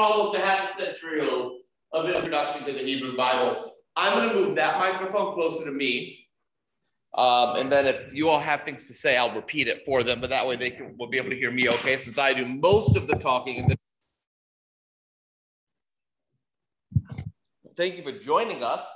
almost a half a century old of introduction to the Hebrew Bible. I'm going to move that microphone closer to me. Um, and then if you all have things to say, I'll repeat it for them, but that way they can, will be able to hear me okay, since I do most of the talking. Thank you for joining us.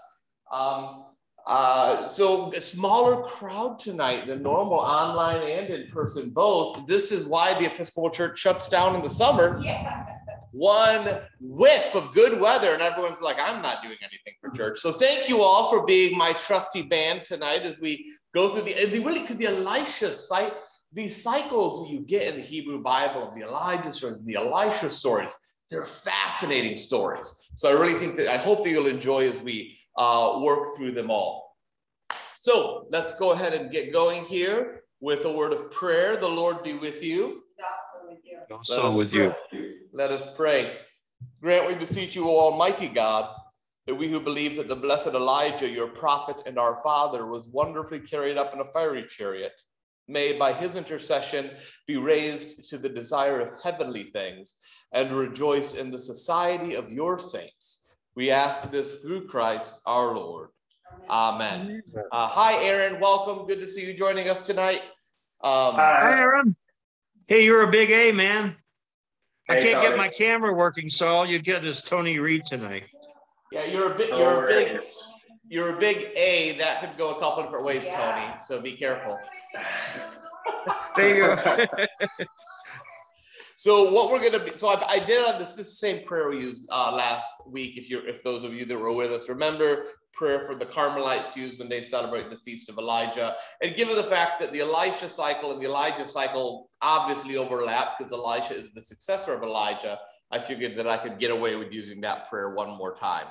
Um, uh, so a smaller crowd tonight than normal, online and in person both. This is why the Episcopal Church shuts down in the summer. Yeah. One whiff of good weather, and everyone's like, I'm not doing anything for church. So thank you all for being my trusty band tonight as we go through the, the really, because the Elisha site, these cycles that you get in the Hebrew Bible, the Elijah stories, the Elisha stories, they're fascinating stories. So I really think that I hope that you'll enjoy as we uh, work through them all. So let's go ahead and get going here with a word of prayer. The Lord be with you. Also with you. Also with you. Let us pray. Grant, we beseech you, O Almighty God, that we who believe that the blessed Elijah, your prophet and our father, was wonderfully carried up in a fiery chariot, may by his intercession be raised to the desire of heavenly things and rejoice in the society of your saints. We ask this through Christ our Lord. Amen. Uh, hi, Aaron. Welcome. Good to see you joining us tonight. Um, hi, Aaron. Hey, you're a big A, man. I can't get my camera working, so all you get is Tony Reed tonight. Yeah, you're a big, you're a big, you're a big A. That could go a couple different ways, yeah. Tony. So be careful. there you go. So what we're gonna be, so I, I did on this this same prayer we used uh, last week. If you're if those of you that were with us remember prayer for the Carmelites used when they celebrate the feast of Elijah, and given the fact that the Elisha cycle and the Elijah cycle obviously overlap because Elisha is the successor of Elijah, I figured that I could get away with using that prayer one more time.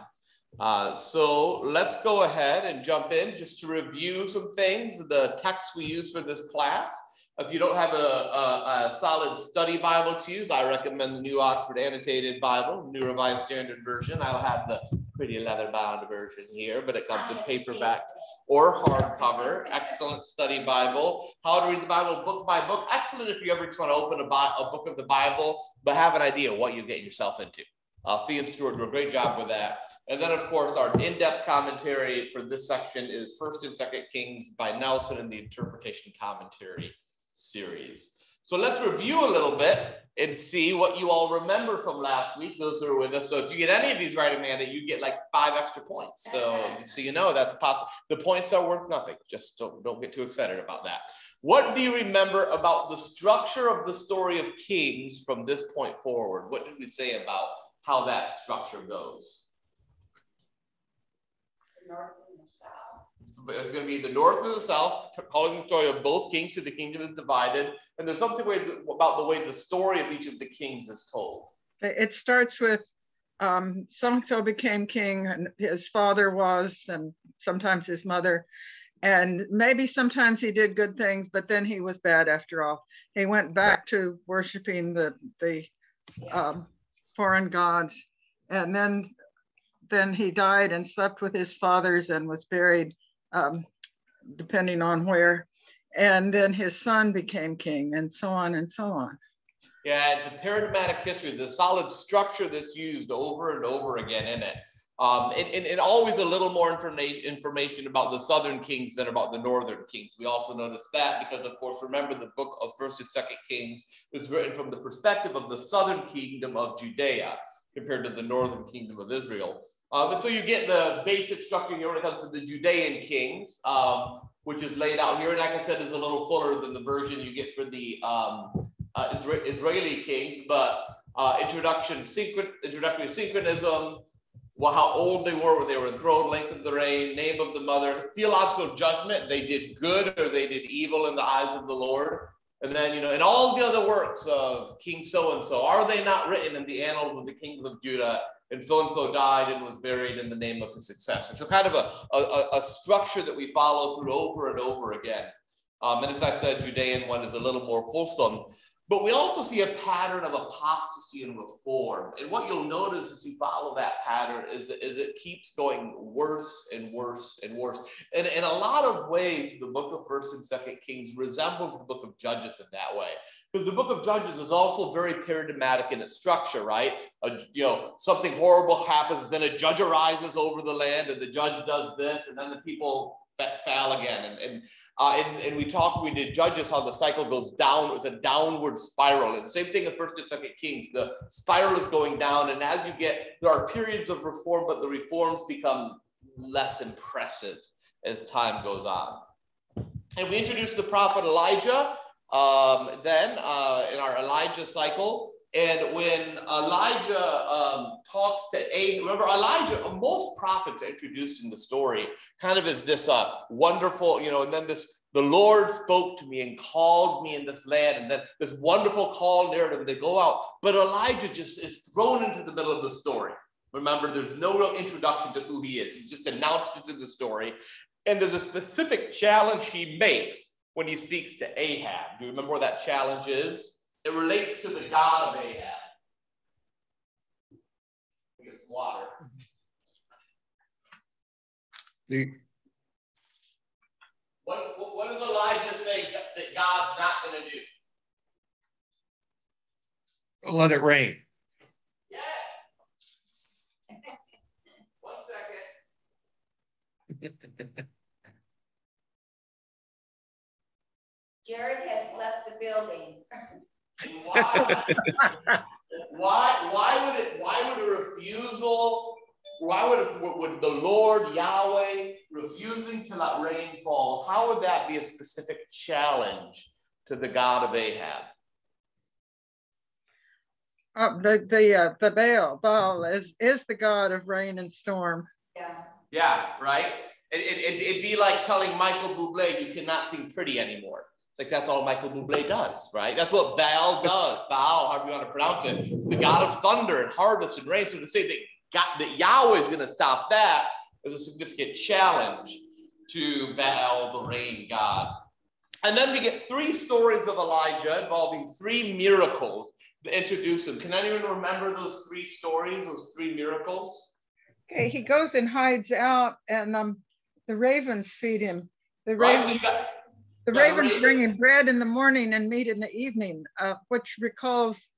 Uh, so let's go ahead and jump in just to review some things, the text we use for this class. If you don't have a, a, a, solid study Bible to use, I recommend the New Oxford Annotated Bible, New Revised Standard Version. I'll have the pretty leather bound version here, but it comes in paperback or hardcover. Excellent study Bible. How to read the Bible book by book. Excellent if you ever just want to open a, a book of the Bible, but have an idea what you're getting yourself into. Uh, Fee and Stewart do a great job with that. And then, of course, our in-depth commentary for this section is First and Second Kings by Nelson and the Interpretation Commentary series. So let's review a little bit and see what you all remember from last week. Those who are with us. So if you get any of these right, Amanda, you get like five extra points. So so you know that's possible. The points are worth nothing. Just don't, don't get too excited about that. What do you remember about the structure of the story of Kings from this point forward? What did we say about how that structure goes? North and the south it's going to be the north and the south, calling the story of both kings, so the kingdom is divided. And there's something about the way the story of each of the kings is told. It starts with um, so became king, and his father was, and sometimes his mother. And maybe sometimes he did good things, but then he was bad after all. He went back to worshiping the the um, foreign gods, and then then he died and slept with his fathers and was buried um, depending on where. And then his son became king, and so on and so on. Yeah, and a paradigmatic history, the solid structure that's used over and over again in it. Um, and, and, and, always a little more information information about the southern kings than about the northern kings. We also notice that because, of course, remember the book of First and Second Kings was written from the perspective of the southern kingdom of Judea compared to the northern kingdom of Israel. Um, until you get the basic structure here when it comes to the Judean kings, um, which is laid out here. And like I said, is a little fuller than the version you get for the um, uh, Isra Israeli kings. But uh, introduction, synchron introductory synchronism, well, how old they were when they were enthroned, length of the reign, name of the mother, theological judgment, they did good or they did evil in the eyes of the Lord. And then, you know, and all the other works of King so and so, are they not written in the annals of the kings of Judah and so and so died and was buried in the name of his successor. So kind of a, a, a structure that we follow through over and over again. Um, and as I said, Judean one is a little more fulsome. But we also see a pattern of apostasy and reform. And what you'll notice as you follow that pattern is, is it keeps going worse and worse and worse. And in a lot of ways, the book of First and Second Kings resembles the book of Judges in that way. Because the book of Judges is also very paradigmatic in its structure, right? A, you know, something horrible happens, then a judge arises over the land, and the judge does this, and then the people fall again. And, and uh, and, and we talked, we did judges how the cycle goes down. It's a downward spiral. And same thing in First and Second Kings. The spiral is going down. And as you get, there are periods of reform, but the reforms become less impressive as time goes on. And we introduced the prophet Elijah um, then uh, in our Elijah cycle. And when Elijah um, talks to A, remember Elijah, most prophets are introduced in the story kind of as this uh, wonderful, you know, and then this, the Lord spoke to me and called me in this land, and then this wonderful call narrative, they go out. But Elijah just is thrown into the middle of the story. Remember, there's no real introduction to who he is. He's just announced into the story. And there's a specific challenge he makes when he speaks to Ahab. Do you remember what that challenge is? It relates to the God of Ahab. I guess water. The, what, what, what does Elijah say that God's not going to do? Let it rain. Yes. One second. Jared has left the building. why, why, why would it, why would a refusal, why would, would the Lord Yahweh refusing to let rain fall, how would that be a specific challenge to the God of Ahab? Uh, the the uh, the Baal Baal is is the god of rain and storm. Yeah. Yeah. Right. It, it, it'd be like telling Michael Bublé you cannot sing pretty anymore. It's like that's all Michael Bublé does, right? That's what Baal does. Baal, however you want to pronounce it, it's the god of thunder and harvest and rain. So to say that, God, that Yahweh is going to stop that is a significant challenge to Baal, the rain god. And then we get three stories of Elijah involving three miracles to introduce him. Can anyone remember those three stories, those three miracles? Okay, he goes and hides out, and um, the ravens feed him. The right, ravens. So got, the ravens bringing bread in the morning and meat in the evening, uh, which recalls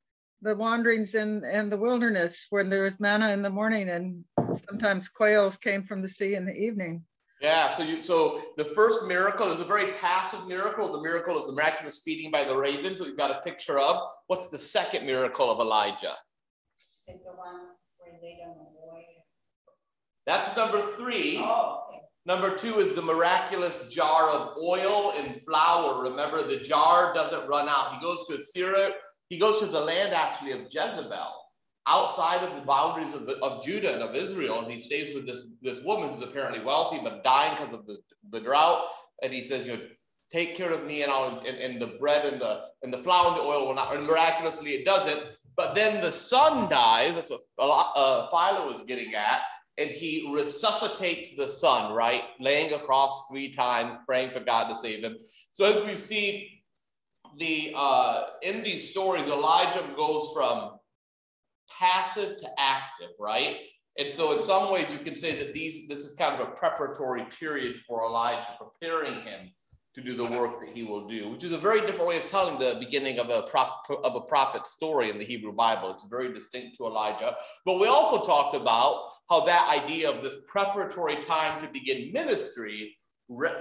the wanderings in, in the wilderness when there was manna in the morning and sometimes quails came from the sea in the evening. Yeah, so you so the first miracle is a very passive miracle, the miracle of the miraculous feeding by the ravens that you've got a picture of. What's the second miracle of Elijah? Is it the one where they don't That's number three. Oh, okay. Number two is the miraculous jar of oil and flour. Remember, the jar doesn't run out. He goes to Syria. He goes to the land actually of Jezebel, outside of the boundaries of, the, of Judah and of Israel. And he stays with this, this woman who's apparently wealthy, but dying because of the, the drought. And he says, you know, take care of me and I'll, and, and the bread and the, and the flour and the oil will not, and miraculously it doesn't. But then the son dies. That's what uh, Philo was getting at and he resuscitates the son, right? Laying across three times, praying for God to save him. So as we see the uh, in these stories, Elijah goes from passive to active, right? And so in some ways you can say that these this is kind of a preparatory period for Elijah, preparing him to do the work that he will do, which is a very different way of telling the beginning of a, prophet, of a prophet story in the Hebrew Bible. It's very distinct to Elijah. But we also talked about how that idea of this preparatory time to begin ministry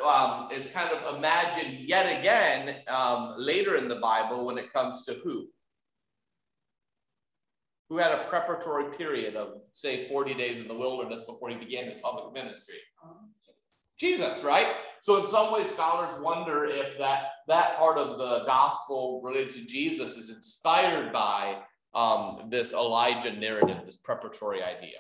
um, is kind of imagined yet again um, later in the Bible when it comes to who? Who had a preparatory period of, say, 40 days in the wilderness before he began his public ministry? Jesus, right? So in some ways, scholars wonder if that that part of the gospel related to Jesus is inspired by um, this Elijah narrative, this preparatory idea.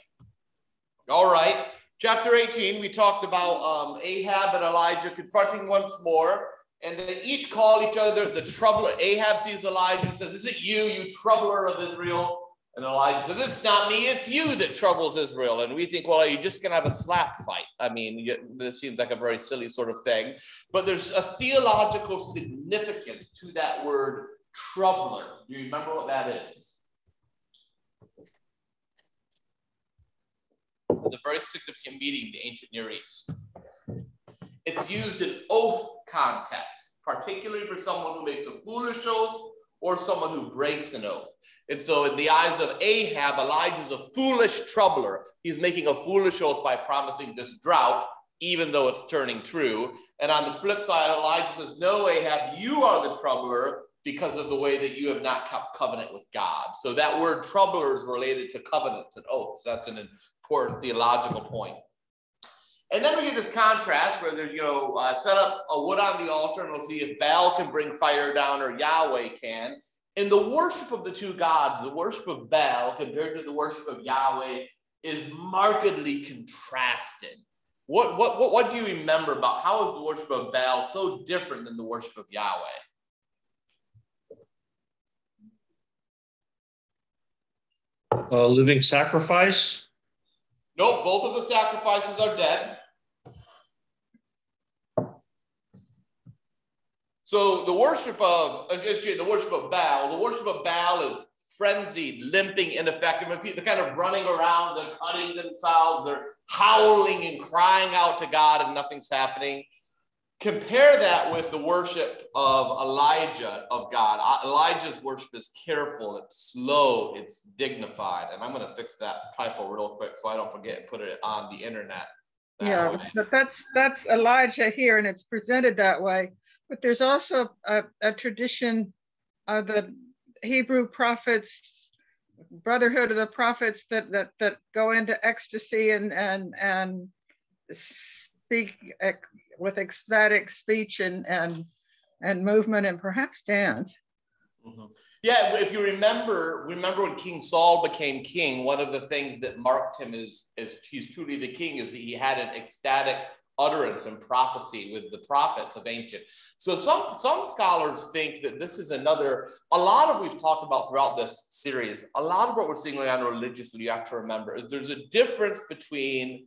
All right, chapter 18, we talked about um, Ahab and Elijah confronting once more, and they each call each other the troubler. Ahab sees Elijah and says, Is it you, you troubler of Israel? And Elijah said, It's not me, it's you that troubles Israel. And we think, Well, are you just going to have a slap fight? I mean, this seems like a very silly sort of thing. But there's a theological significance to that word troubler. Do you remember what that is? It's a very significant meaning in the ancient Near East. It's used in oath context, particularly for someone who makes a foolish oath or someone who breaks an oath. And so, in the eyes of Ahab, Elijah is a foolish troubler. He's making a foolish oath by promising this drought, even though it's turning true. And on the flip side, Elijah says, No, Ahab, you are the troubler because of the way that you have not kept covenant with God. So, that word troubler is related to covenants and oaths. That's an important theological point. And then we get this contrast where there's, you know, uh, set up a wood on the altar and we'll see if Baal can bring fire down or Yahweh can. In the worship of the two gods, the worship of Baal compared to the worship of Yahweh is markedly contrasted. What, what, what, what do you remember about how is the worship of Baal so different than the worship of Yahweh? A living sacrifice? Nope, both of the sacrifices are dead. So the worship of, excuse the worship of Baal, the worship of Baal is frenzied, limping, ineffective. They're kind of running around, they're cutting themselves, they're howling and crying out to God, and nothing's happening. Compare that with the worship of Elijah of God. Elijah's worship is careful, it's slow, it's dignified. And I'm going to fix that typo real quick so I don't forget and put it on the internet. Yeah, way. but that's that's Elijah here, and it's presented that way. But there's also a, a tradition of the Hebrew prophets, brotherhood of the prophets that that that go into ecstasy and and and speak with ecstatic speech and and and movement and perhaps dance. Mm-hmm. Yeah, if you remember, remember when King Saul became king, one of the things that marked him as, as he's truly the king is that he had an ecstatic utterance and prophecy with the prophets of ancient. So some some scholars think that this is another. A lot of we've talked about throughout this series. A lot of what we're seeing going on religiously, you have to remember, is there's a difference between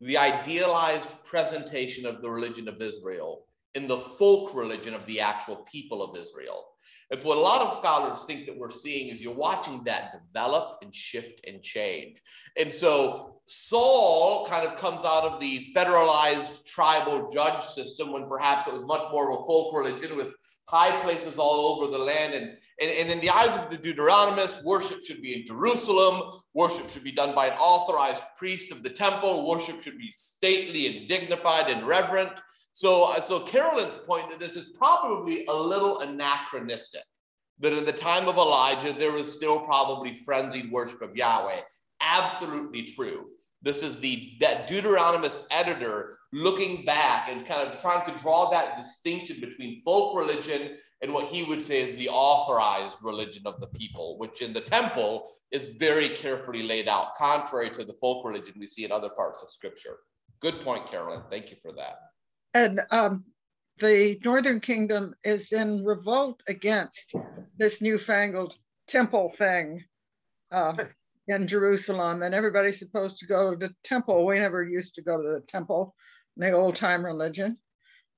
the idealized presentation of the religion of Israel in the folk religion of the actual people of Israel. It's what a lot of scholars think that we're seeing is you're watching that develop and shift and change. And so Saul kind of comes out of the federalized tribal judge system when perhaps it was much more of a folk religion with high places all over the land. And, and, and in the eyes of the Deuteronomists, worship should be in Jerusalem, worship should be done by an authorized priest of the temple, worship should be stately and dignified and reverent. So, uh, so Carolyn's point that this is probably a little anachronistic, that in the time of Elijah, there was still probably frenzied worship of Yahweh. Absolutely true. This is the that Deuteronomist editor looking back and kind of trying to draw that distinction between folk religion and what he would say is the authorized religion of the people, which in the temple is very carefully laid out, contrary to the folk religion we see in other parts of scripture. Good point, Carolyn. Thank you for that and um, the Northern Kingdom is in revolt against this newfangled temple thing uh, in Jerusalem, and everybody's supposed to go to the temple. We never used to go to the temple in the old time religion.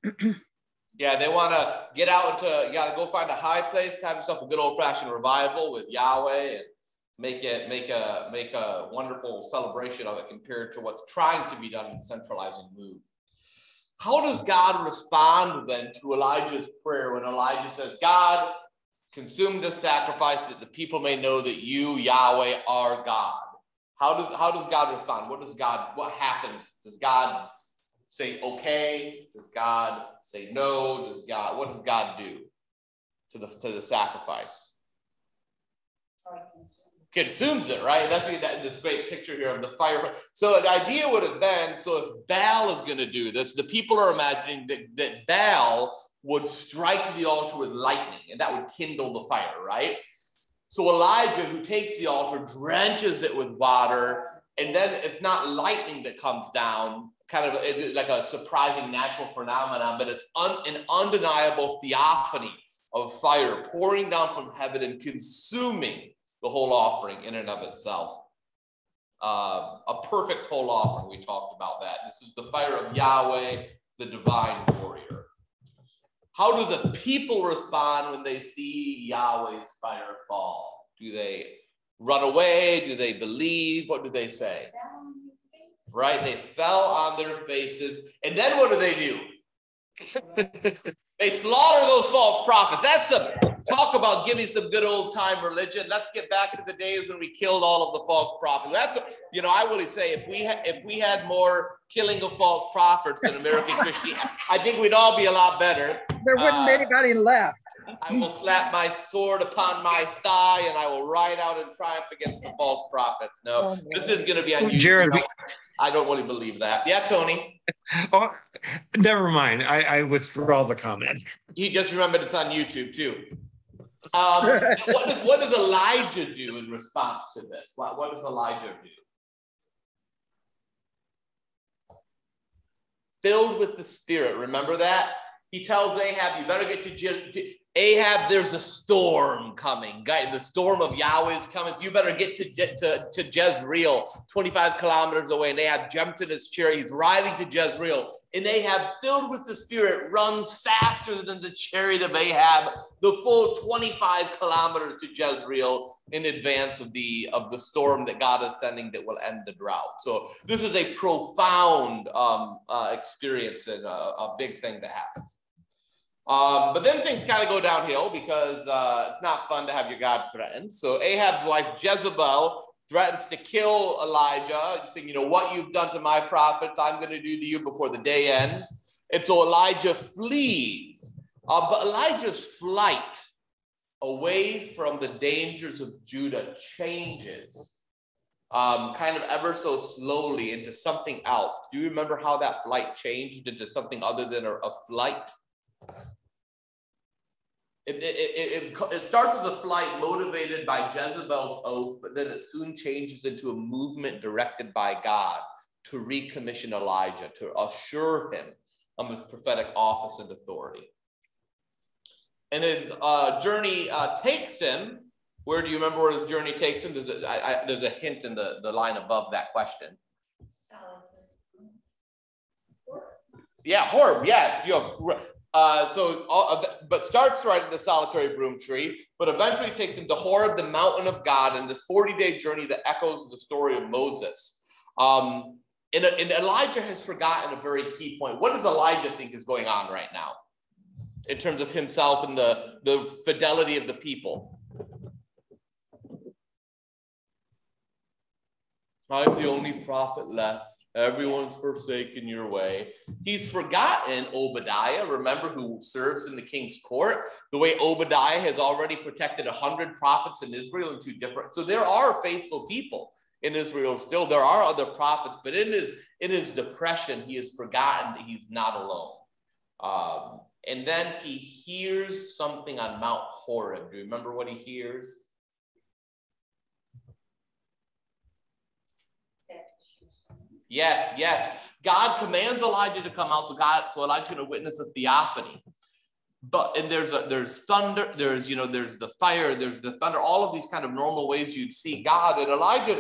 yeah, they want to get out to, you got to go find a high place, have yourself a good old fashioned revival with Yahweh and make it make a make a wonderful celebration of it compared to what's trying to be done in the centralizing move. How does God respond then to Elijah's prayer when Elijah says, God, consume this sacrifice that the people may know that you, Yahweh, are God? How does, how does God respond? What does God, what happens? Does God say okay? Does God say no? Does God, what does God do to the, to the sacrifice? Consumes it, right? That's that, this great picture here of the fire. So the idea would have been, so if Baal is going to do this, the people are imagining that, that Baal would strike the altar with lightning and that would kindle the fire, right? So Elijah, who takes the altar, drenches it with water, and then it's not lightning that comes down, kind of like a surprising natural phenomenon, but it's un, an undeniable theophany of fire pouring down from heaven and consuming the whole offering in and of itself. Uh, a perfect whole offering. We talked about that. This is the fire of Yahweh, the divine warrior. How do the people respond when they see Yahweh's fire fall? Do they run away? Do they believe? What do they say? Right? They fell on their faces. And then what do they do? they slaughter those false prophets. That's a talk about give me some good old time religion. Let's get back to the days when we killed all of the false prophets. That's you know, I really say if we ha- if we had more killing of false prophets in American Christianity, I think we'd all be a lot better. There wouldn't Uh, be anybody left. I will slap my sword upon my thigh and I will ride out in triumph against the false prophets. No, Oh, this is going to be on YouTube. Jared, I don't really believe that. Yeah, Tony. Oh, never mind. I, I withdraw the comment. You just remembered it's on YouTube too. Um, what, does, what does Elijah do in response to this? What, what does Elijah do? Filled with the Spirit. Remember that? He tells Ahab, you better get to, Je- Ahab, there's a storm coming. Guy, the storm of Yahweh is coming. So you better get to, to, to Jezreel, 25 kilometers away. And Ahab jumped in his chariot. He's riding to Jezreel. And Ahab, filled with the Spirit, runs faster than the chariot of Ahab, the full 25 kilometers to Jezreel in advance of the of the storm that God is sending that will end the drought. So this is a profound um, uh, experience and a, a big thing that happens. Um, but then things kind of go downhill because uh, it's not fun to have your God threatened. So Ahab's wife Jezebel threatens to kill Elijah, saying, You know, what you've done to my prophets, I'm going to do to you before the day ends. And so Elijah flees. Uh, but Elijah's flight away from the dangers of Judah changes um, kind of ever so slowly into something else. Do you remember how that flight changed into something other than a, a flight? It, it, it, it, starts as a flight motivated by Jezebel's oath, but then it soon changes into a movement directed by God to recommission Elijah, to assure him of his prophetic office and authority. And his uh, journey uh, takes him. Where do you remember where his journey takes him? There's a, I, I, there's a hint in the, the line above that question. Yeah, Horeb. Yeah, you know, uh, so, all, but starts right at the solitary broom tree, but eventually takes him to Horeb, the mountain of God, in this 40 day journey that echoes the story of Moses. Um, and, and Elijah has forgotten a very key point. What does Elijah think is going on right now in terms of himself and the, the fidelity of the people? I'm the only prophet left. Everyone's forsaken Yahweh. He's forgotten Obadiah, remember, who serves in the king's court. The way Obadiah has already protected 100 prophets in Israel in two different. So there are faithful people in Israel still. There are other prophets, but in his, in his depression, he has forgotten that he's not alone. Um, and then he hears something on Mount Horeb. Do you remember what he hears? Yes, yes. God commands Elijah to come out, so God, so Elijah's going to witness a theophany. But and there's a there's thunder, there's you know there's the fire, there's the thunder, all of these kind of normal ways you'd see God. And Elijah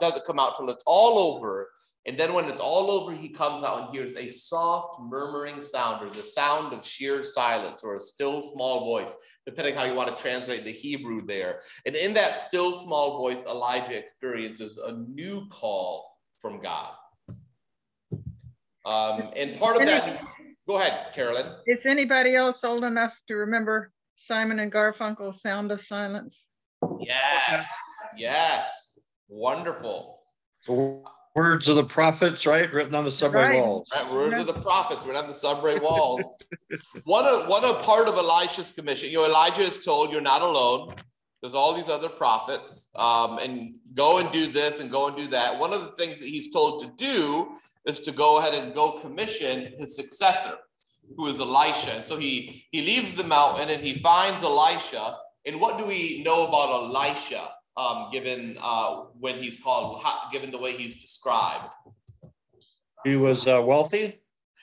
doesn't come out till it's all over. And then when it's all over, he comes out and hears a soft murmuring sound, or the sound of sheer silence, or a still small voice, depending how you want to translate the Hebrew there. And in that still small voice, Elijah experiences a new call from God. Um, and part of that, go ahead, Carolyn. Is anybody else old enough to remember Simon and Garfunkel's Sound of Silence? Yes, yes, wonderful. The words of the prophets, right? Written on the subway Right. walls. Right, words of the prophets were on the subway walls. one of one of part of Elisha's commission, you know, Elijah is told you're not alone. There's all these other prophets, um, and go and do this and go and do that. One of the things that he's told to do is to go ahead and go commission his successor, who is Elisha. So he he leaves the mountain and he finds Elisha. And what do we know about Elisha, um, given uh, when he's called, how, given the way he's described? He was uh, wealthy.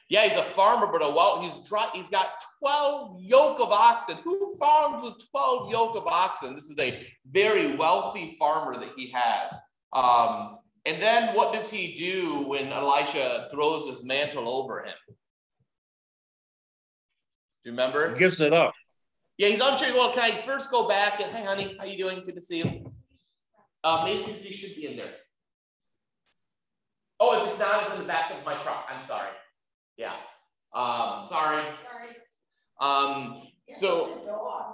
Yeah, he's a farmer, but a well, he's dry, he's got 12 yoke of oxen. Who farms with 12 yoke of oxen? This is a very wealthy farmer that he has. Um, and then what does he do when Elisha throws his mantle over him? Do you remember? He gives it up. Yeah, he's unsure. Well, can I first go back and hey, honey, how you doing? Good to see you. Uh, Macy's should be in there. Oh, if it's not, it's in the back of my truck. I'm sorry. Yeah. Um, sorry. Sorry. Um, so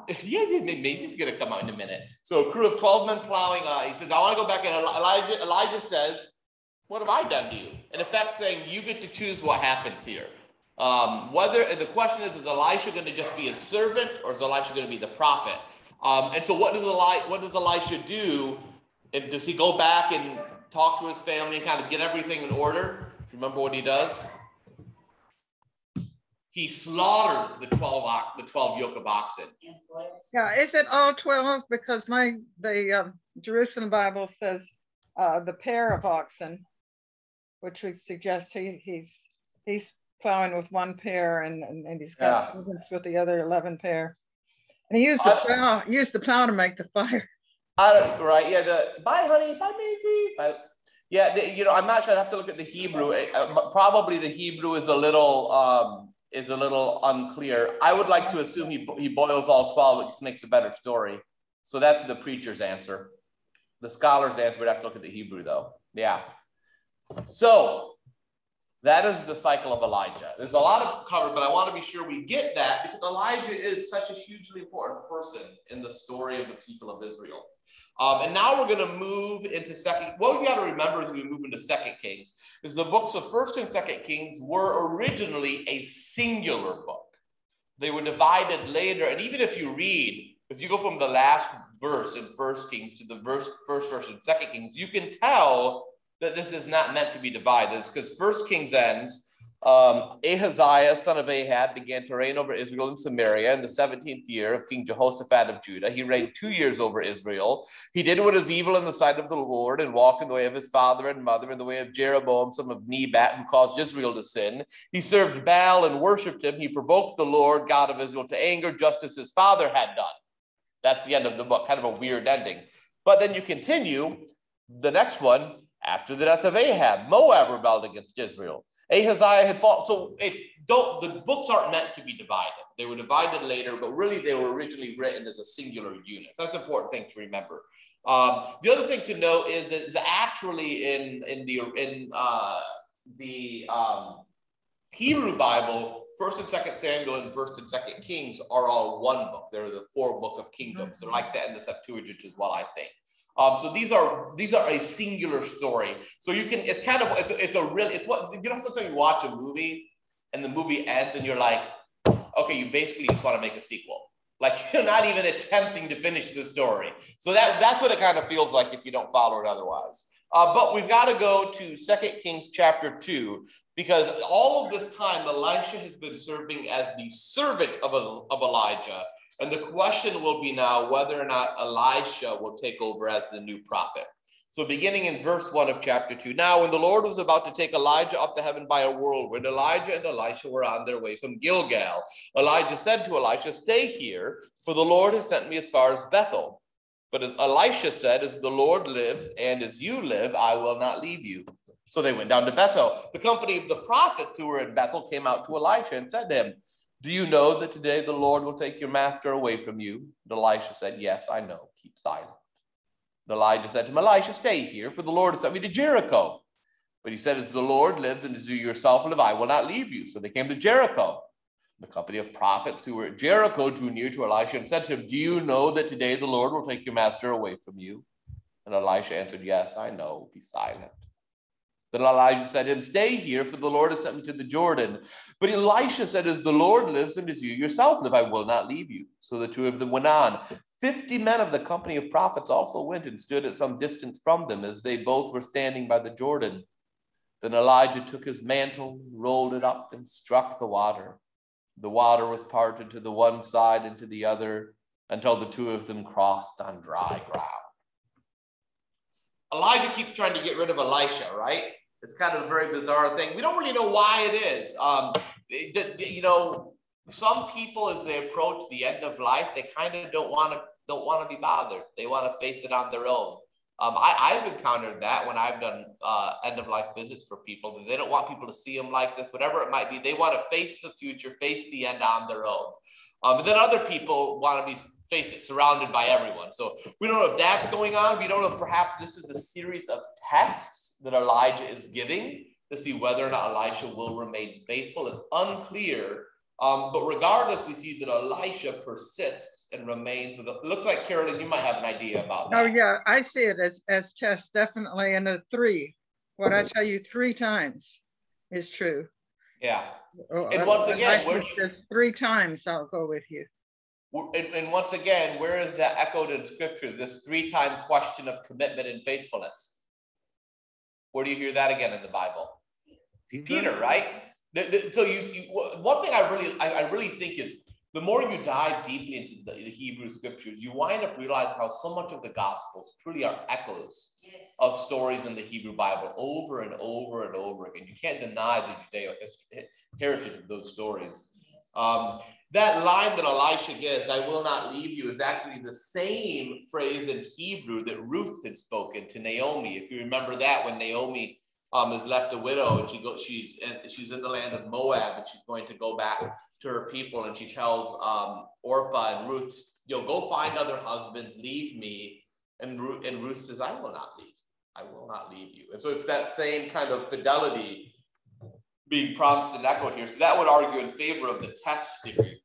It's a dog. yeah, Macy's gonna come out in a minute. So a crew of 12 men plowing, uh, he says, I want to go back and Elijah, Elijah says, What have I done to you? And in effect, saying you get to choose what happens here. Um, whether and the question is, is Elisha going to just be a servant or is Elisha going to be the prophet? Um, and so what does Eli, what does Elisha do? And does he go back and talk to his family and kind of get everything in order? Remember what he does? He slaughters the 12 ox, the 12 yoke of oxen. Yeah, is it all 12? Because my, the um, Jerusalem Bible says uh, the pair of oxen, which would suggest he, he's, he's plowing with one pair and, and, and he's got Yeah. with the other 11 pair. And he used the I- plow, used the plow to make the fire. I don't, right, yeah, the bye, honey, bye, Maisie. Bye. Yeah, the, you know, I'm not sure. I'd have to look at the Hebrew. Uh, uh, probably the Hebrew is a little um, is a little unclear. I would like to assume he he boils all twelve, which just makes a better story. So that's the preacher's answer. The scholar's answer would have to look at the Hebrew, though. Yeah. So that is the cycle of Elijah. There's a lot of cover, but I want to be sure we get that because Elijah is such a hugely important person in the story of the people of Israel. Um, and now we're going to move into second. What we got to remember as we move into Second Kings is the books of First and Second Kings were originally a singular book. They were divided later, and even if you read, if you go from the last verse in First Kings to the verse, first verse in Second Kings, you can tell that this is not meant to be divided. It's because First Kings ends. Um, Ahaziah, son of Ahab, began to reign over Israel and Samaria in the 17th year of King Jehoshaphat of Judah. He reigned two years over Israel. He did what is evil in the sight of the Lord and walked in the way of his father and mother, in the way of Jeroboam, son of Nebat, who caused Israel to sin. He served Baal and worshipped him. He provoked the Lord, God of Israel, to anger, just as his father had done. That's the end of the book, kind of a weird ending. But then you continue the next one after the death of Ahab. Moab rebelled against Israel. Ahaziah had fought. So it don't the books aren't meant to be divided. They were divided later, but really they were originally written as a singular unit. So that's an important thing to remember. Um, the other thing to note is it's actually in in the in uh, the um, Hebrew Bible, First and Second Samuel and First and Second Kings are all one book. They're the four book of kingdoms. They're like that in the Septuagint as well, I think. Um, so these are these are a singular story. So you can it's kind of it's a, it's a real it's what you know sometimes you watch a movie and the movie ends and you're like, okay, you basically just want to make a sequel. Like you're not even attempting to finish the story. So that that's what it kind of feels like if you don't follow it otherwise. Uh, but we've got to go to Second Kings chapter 2 because all of this time Elisha has been serving as the servant of, of Elijah. And the question will be now whether or not Elisha will take over as the new prophet. So, beginning in verse 1 of chapter 2. Now, when the Lord was about to take Elijah up to heaven by a whirlwind, Elijah and Elisha were on their way from Gilgal. Elijah said to Elisha, Stay here, for the Lord has sent me as far as Bethel. But as Elisha said, As the Lord lives and as you live, I will not leave you. So they went down to Bethel. The company of the prophets who were in Bethel came out to Elisha and said to him, Do you know that today the Lord will take your master away from you? And Elisha said, Yes, I know. Keep silent. And Elijah said to him, Elisha, stay here, for the Lord has sent me to Jericho. But he said, As the Lord lives and as you yourself live, I will not leave you. So they came to Jericho. The company of prophets who were at Jericho drew near to Elisha and said to him, Do you know that today the Lord will take your master away from you? And Elisha answered, Yes, I know. Be silent. Then Elijah said to him, Stay here, for the Lord has sent me to the Jordan. But Elisha said, As the Lord lives and as you yourself live, I will not leave you. So the two of them went on. Fifty men of the company of prophets also went and stood at some distance from them, as they both were standing by the Jordan. Then Elijah took his mantle, rolled it up, and struck the water. The water was parted to the one side and to the other until the two of them crossed on dry ground. Elijah keeps trying to get rid of Elisha, right? It's kind of a very bizarre thing. We don't really know why it is. Um, you know, some people as they approach the end of life, they kind of don't want to don't want to be bothered. They want to face it on their own. Um, I, have encountered that when I've done uh, end of life visits for people. That they don't want people to see them like this, whatever it might be. They want to face the future, face the end on their own. Um, and then other people want to be face it surrounded by everyone. So we don't know if that's going on. We don't know if perhaps this is a series of tests that Elijah is giving to see whether or not Elisha will remain faithful. It's unclear um, but regardless, we see that Elisha persists and remains with it. Looks like Carolyn, you might have an idea about that. Oh yeah, I see it as as test definitely in a three. What I tell you three times is true. Yeah. Oh, and once again, where just three times I'll go with you. And, and once again, where is that echoed in scripture? This three-time question of commitment and faithfulness. Where do you hear that again in the Bible? Peter, Peter right? The, the, so you, you, one thing I really, I, I, really think is the more you dive deeply into the, the, Hebrew scriptures, you wind up realizing how so much of the Gospels truly are echoes yes. of stories in the Hebrew Bible over and over and over again. You can't deny the Judeo heritage of those stories. Um, that line that Elisha gives, I will not leave you, is actually the same phrase in Hebrew that Ruth had spoken to Naomi. If you remember that, when Naomi um, is left a widow and she goes she's in, she's in the land of Moab and she's going to go back to her people and she tells um, Orpah and Ruth, you know, go find other husbands, leave me. And Ruth, and Ruth says, I will not leave. I will not leave you. And so it's that same kind of fidelity being promised and echoed here. So that would argue in favor of the test theory.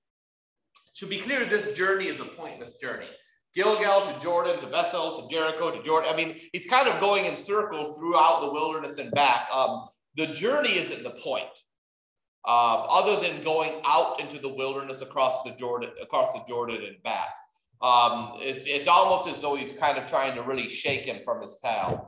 To be clear, this journey is a pointless journey. Gilgal to Jordan to Bethel to Jericho to Jordan. I mean, he's kind of going in circles throughout the wilderness and back. Um, the journey isn't the point, uh, other than going out into the wilderness across the Jordan, across the Jordan and back. Um, it's, it's almost as though he's kind of trying to really shake him from his path.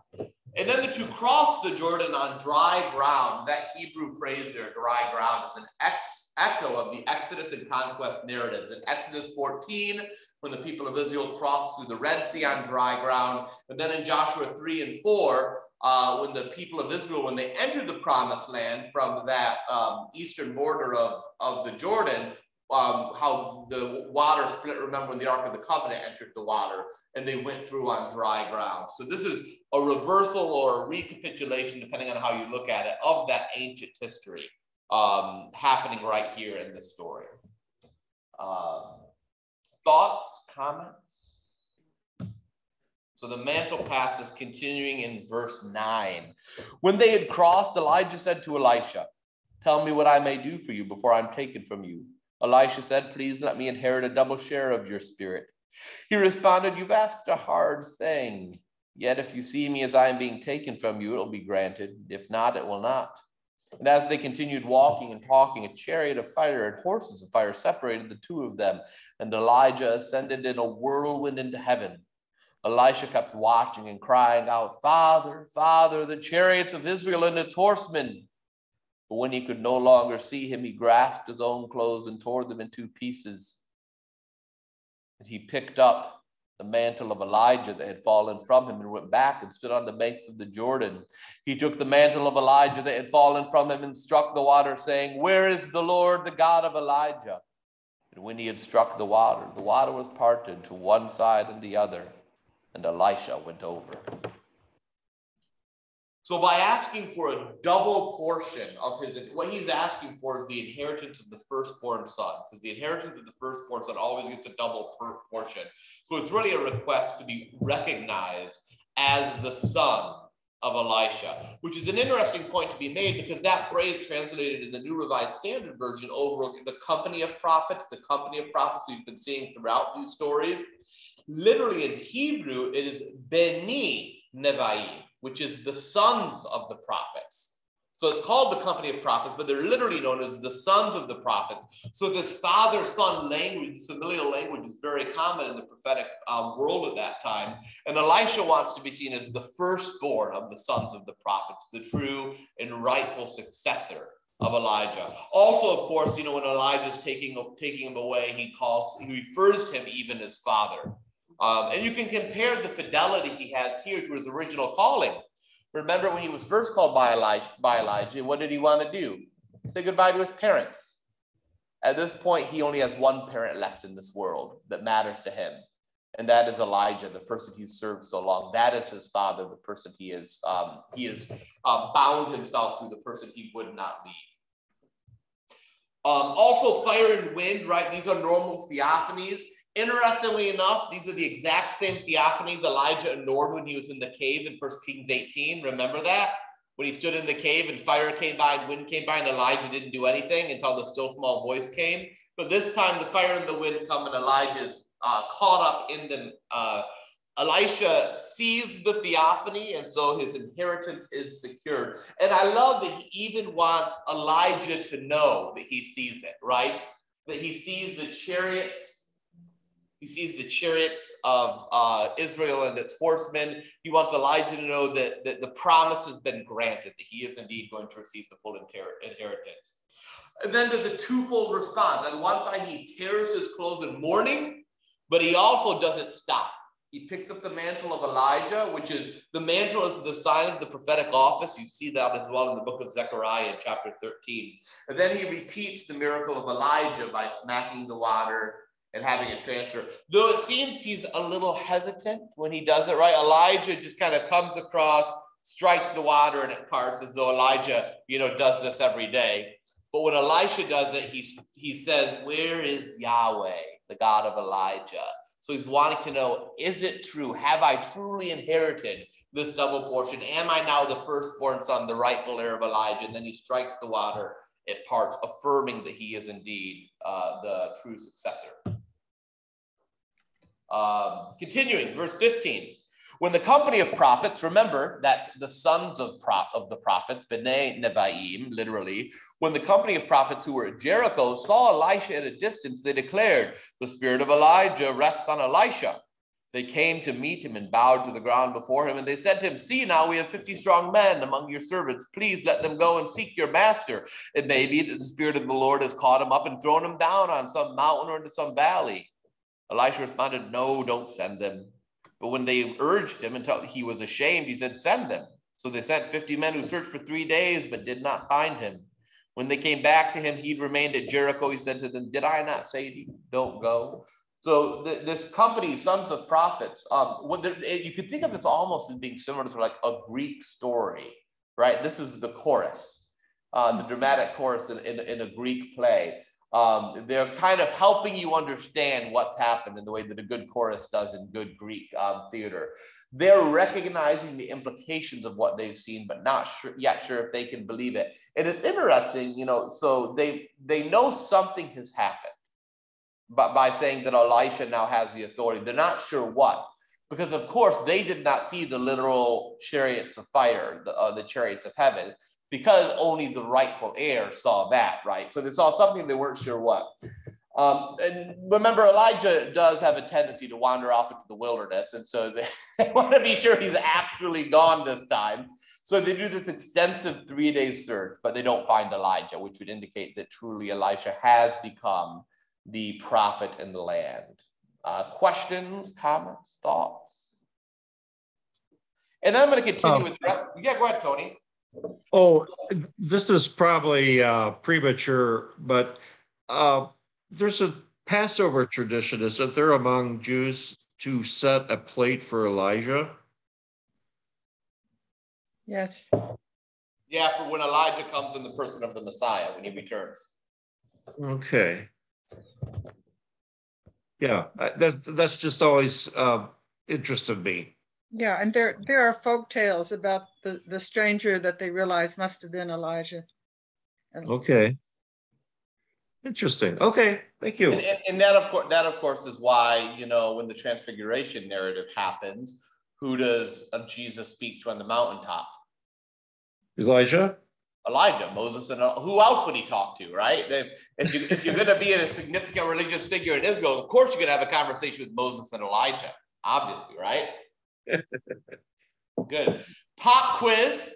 And then the to cross the Jordan on dry ground, that Hebrew phrase there, dry ground, is an ex- echo of the Exodus and conquest narratives. In Exodus 14, when the people of Israel crossed through the Red Sea on dry ground. And then in Joshua 3 and 4, uh, when the people of Israel, when they entered the promised land from that um, eastern border of, of the Jordan, um, how the water split. Remember when the Ark of the Covenant entered the water and they went through on dry ground. So this is a reversal or a recapitulation, depending on how you look at it, of that ancient history um, happening right here in this story. Um, Thoughts, comments? So the mantle pass is continuing in verse 9. When they had crossed, Elijah said to Elisha, Tell me what I may do for you before I'm taken from you. Elisha said, Please let me inherit a double share of your spirit. He responded, You've asked a hard thing. Yet if you see me as I am being taken from you, it will be granted. If not, it will not. And as they continued walking and talking, a chariot of fire and horses of fire separated the two of them, and Elijah ascended in a whirlwind into heaven. Elisha kept watching and crying out, Father, Father, the chariots of Israel and its horsemen. But when he could no longer see him, he grasped his own clothes and tore them in two pieces. And he picked up the mantle of Elijah that had fallen from him and went back and stood on the banks of the Jordan. He took the mantle of Elijah that had fallen from him and struck the water, saying, Where is the Lord, the God of Elijah? And when he had struck the water, the water was parted to one side and the other, and Elisha went over. So by asking for a double portion of his, what he's asking for is the inheritance of the firstborn son, because the inheritance of the firstborn son always gets a double portion. So it's really a request to be recognized as the son of Elisha, which is an interesting point to be made because that phrase translated in the New Revised Standard Version over the company of prophets, the company of prophets we've been seeing throughout these stories. Literally in Hebrew, it is Beni Nevaim which is the sons of the prophets. So it's called the company of prophets, but they're literally known as the sons of the prophets. So this father-son language, familial language, is very common in the prophetic um, world at that time. And Elisha wants to be seen as the firstborn of the sons of the prophets, the true and rightful successor of Elijah. Also, of course, you know when Elijah is taking taking him away, he calls he refers to him even as father. Um, and you can compare the fidelity he has here to his original calling. Remember when he was first called by Elijah, by Elijah, what did he want to do? Say goodbye to his parents. At this point, he only has one parent left in this world that matters to him, and that is Elijah, the person he served so long. That is his father, the person he is um, he has uh, bound himself to, the person he would not leave. Um, also, fire and wind, right? These are normal theophanies. Interestingly enough, these are the exact same theophanies Elijah ignored when he was in the cave in 1 Kings 18. Remember that? When he stood in the cave and fire came by and wind came by, and Elijah didn't do anything until the still small voice came. But this time, the fire and the wind come, and Elijah's uh, caught up in them. Uh, Elisha sees the theophany, and so his inheritance is secured. And I love that he even wants Elijah to know that he sees it, right? That he sees the chariots. He sees the chariots of uh, Israel and its horsemen. He wants Elijah to know that, that the promise has been granted, that he is indeed going to receive the full inheritance. And then there's a twofold response. On one side, he tears his clothes in mourning, but he also doesn't stop. He picks up the mantle of Elijah, which is the mantle is the sign of the prophetic office. You see that as well in the book of Zechariah chapter 13. And then he repeats the miracle of Elijah by smacking the water and having a transfer. Though it seems he's a little hesitant when he does it, right? Elijah just kind of comes across, strikes the water, and it parts as though Elijah, you know, does this every day. But when Elisha does it, he, he says, Where is Yahweh, the God of Elijah? So he's wanting to know, is it true? Have I truly inherited this double portion? Am I now the firstborn son, the rightful heir of Elijah? And then he strikes the water, it parts, affirming that he is indeed uh, the true successor. Um, continuing, verse 15. When the company of prophets, remember that's the sons of, prop, of the prophets, B'nai Nevi'im, literally, when the company of prophets who were at Jericho saw Elisha at a distance, they declared, The spirit of Elijah rests on Elisha. They came to meet him and bowed to the ground before him. And they said to him, See, now we have 50 strong men among your servants. Please let them go and seek your master. It may be that the Spirit of the Lord has caught him up and thrown him down on some mountain or into some valley. Elisha responded, No, don't send them. But when they urged him until he was ashamed, he said, Send them. So they sent 50 men who searched for three days but did not find him. When they came back to him, he'd remained at Jericho. He said to them, Did I not say to you, don't go? So th- this company, Sons of Prophets, um, you could think of this almost as being similar to like a Greek story, right? This is the chorus, uh, the dramatic chorus in, in, in a Greek play. Um, they're kind of helping you understand what's happened in the way that a good chorus does in good Greek um, theater they're recognizing the implications of what they've seen, but not sure, yet sure if they can believe it. And it's interesting, you know, so they they know something has happened, but by saying that Elisha now has the authority, they're not sure what. Because of course they did not see the literal chariots of fire, the, uh, the chariots of heaven, because only the rightful heir saw that, right? So they saw something they weren't sure what. Um, and remember, Elijah does have a tendency to wander off into the wilderness. And so they, they want to be sure he's actually gone this time. So they do this extensive three day search, but they don't find Elijah, which would indicate that truly Elisha has become the prophet in the land. Uh, questions, comments, thoughts? And then I'm going to continue um, with, yeah, go ahead, Tony. Oh, this is probably uh, premature, but uh, there's a Passover tradition, is it there among Jews to set a plate for Elijah? Yes. Yeah, for when Elijah comes in the person of the Messiah when he returns. Okay. Yeah, that that's just always uh, interested me. Yeah, and there there are folk tales about the the stranger that they realize must have been Elijah. Okay. Interesting. Okay, thank you. And, and, and, that of course that of course is why you know when the transfiguration narrative happens, who does of Jesus speak to on the mountaintop? Elijah. Elijah, Moses, and uh, who else would he talk to, right? If, if, you, if you're going to be a significant religious figure in Israel, of course you're going to have a conversation with Moses and Elijah, obviously, right? Good. Pop quiz.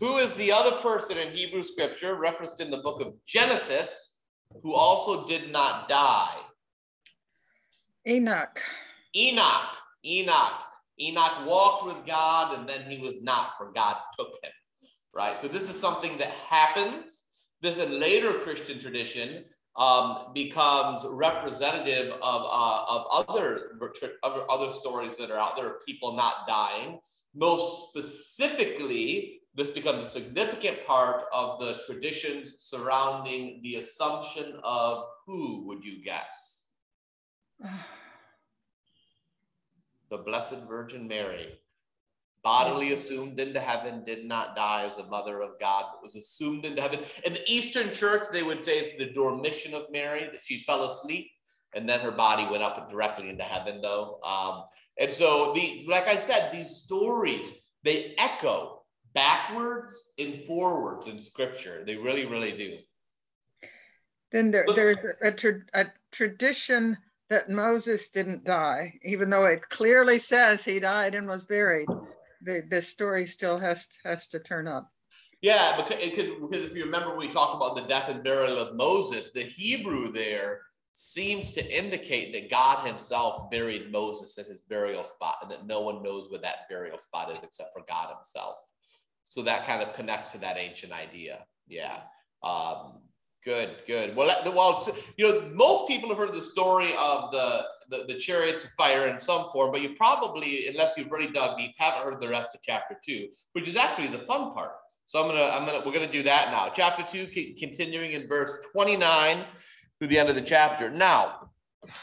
Who is the other person in Hebrew scripture referenced in the book of Genesis who also did not die? Enoch. Enoch. Enoch. Enoch walked with God and then he was not, for God took him. Right? So this is something that happens. This in later Christian tradition. Um, becomes representative of, uh, of other, other, other stories that are out there, of people not dying. Most specifically, this becomes a significant part of the traditions surrounding the assumption of who would you guess? the Blessed Virgin Mary, bodily assumed into heaven, did not die as the mother of God, but was assumed into heaven. In the Eastern Church, they would say it's the dormition of Mary, that she fell asleep and then her body went up directly into heaven, though. Um, and so, these, like I said, these stories, they echo backwards and forwards in scripture. They really, really do. Then there, there's a, a, a tradition that Moses didn't die, even though it clearly says he died and was buried. The, the story still has, has to turn up. Yeah, because, because if you remember, we talked about the death and burial of Moses, the Hebrew there seems to indicate that God himself buried Moses at his burial spot and that no one knows where that burial spot is except for God himself. So that kind of connects to that ancient idea. Yeah. Um, Good, good. Well, well, you know, most people have heard the story of the, the, the chariots of fire in some form, but you probably, unless you've really dug deep, haven't heard the rest of chapter two, which is actually the fun part. So I'm gonna, I'm gonna, we're gonna do that now. Chapter two, continuing in verse 29 through the end of the chapter. Now,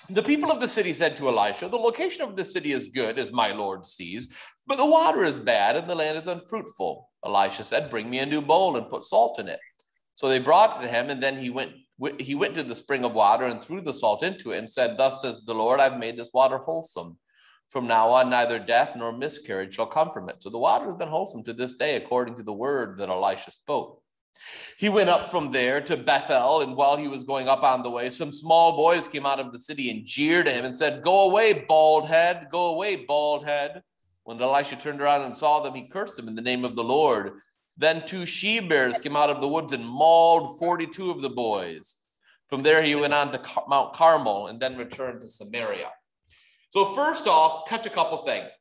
the people of the city said to Elisha, The location of the city is good, as my Lord sees, but the water is bad and the land is unfruitful. Elisha said, Bring me a new bowl and put salt in it. So they brought it to him, and then he went he went to the spring of water and threw the salt into it and said, Thus says the Lord, I've made this water wholesome. From now on, neither death nor miscarriage shall come from it. So the water has been wholesome to this day, according to the word that Elisha spoke. He went up from there to Bethel, and while he was going up on the way, some small boys came out of the city and jeered at him and said, Go away, bald head, go away, bald head. When Elisha turned around and saw them, he cursed them in the name of the Lord. Then two she bears came out of the woods and mauled 42 of the boys. From there, he went on to Mount Carmel and then returned to Samaria. So, first off, catch a couple things.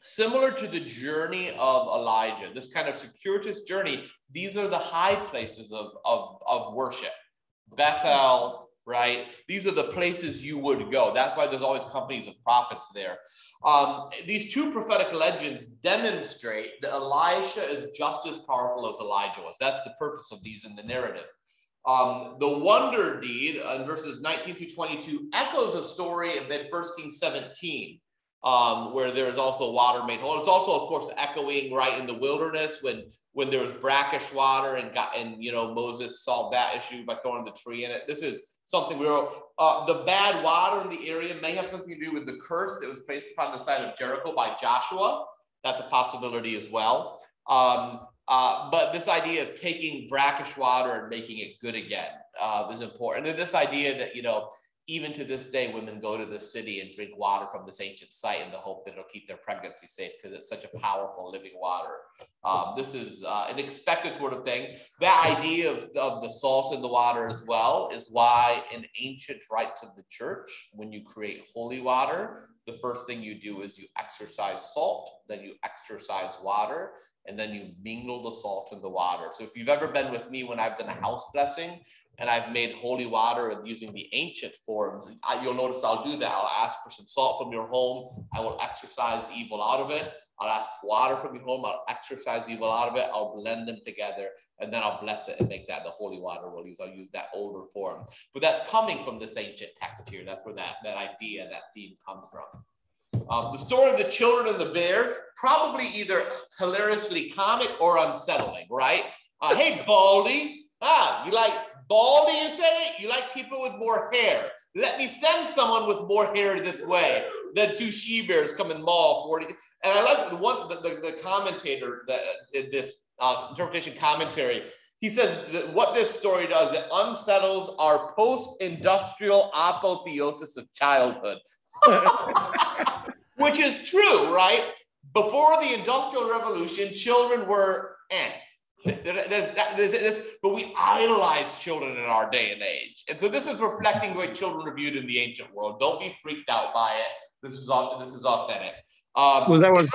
Similar to the journey of Elijah, this kind of circuitous journey, these are the high places of, of, of worship. Bethel, right? These are the places you would go. That's why there's always companies of prophets there. Um, these two prophetic legends demonstrate that Elisha is just as powerful as Elijah was. That's the purpose of these in the narrative. Um, the wonder deed in verses 19 through 22 echoes a story in 1 Kings 17, um, where there is also water made whole. It's also, of course, echoing right in the wilderness when when there was brackish water and got and you know Moses solved that issue by throwing the tree in it. This is something real. Uh, the bad water in the area may have something to do with the curse that was placed upon the side of Jericho by Joshua. That's a possibility as well. Um, uh, but this idea of taking brackish water and making it good again uh, is important. And this idea that, you know, even to this day, women go to the city and drink water from this ancient site in the hope that it'll keep their pregnancy safe because it's such a powerful living water. Um, this is uh, an expected sort of thing. That idea of, of the salt in the water as well is why in ancient rites of the church, when you create holy water, the first thing you do is you exorcise salt, then you exorcise water, and then you mingle the salt in the water. So if you've ever been with me when I've done a house blessing and I've made holy water using the ancient forms, you'll notice I'll do that. I'll ask for some salt from your home. I will exorcise evil out of it. I'll ask water from your home. I'll exorcise evil out of it. I'll blend them together and then I'll bless it and make that the holy water we'll use. I'll use that older form. But that's coming from this ancient text here. That's where that, that idea, that theme comes from. Um, the story of the children and the bear, probably either hilariously comic or unsettling, right? Uh, hey, Baldy. Ah, you like Baldy, you say? You like people with more hair. Let me send someone with more hair this way than two she bears come and maul 40. And I like the one, the, the, the commentator that in this uh, interpretation commentary, he says that what this story does, it unsettles our post-industrial apotheosis of childhood. Which is true, right? Before the Industrial Revolution, children were eh. But we idolize children in our day and age. And so this is reflecting the way children are viewed in the ancient world. Don't be freaked out by it. This is this is authentic. Um, well, that was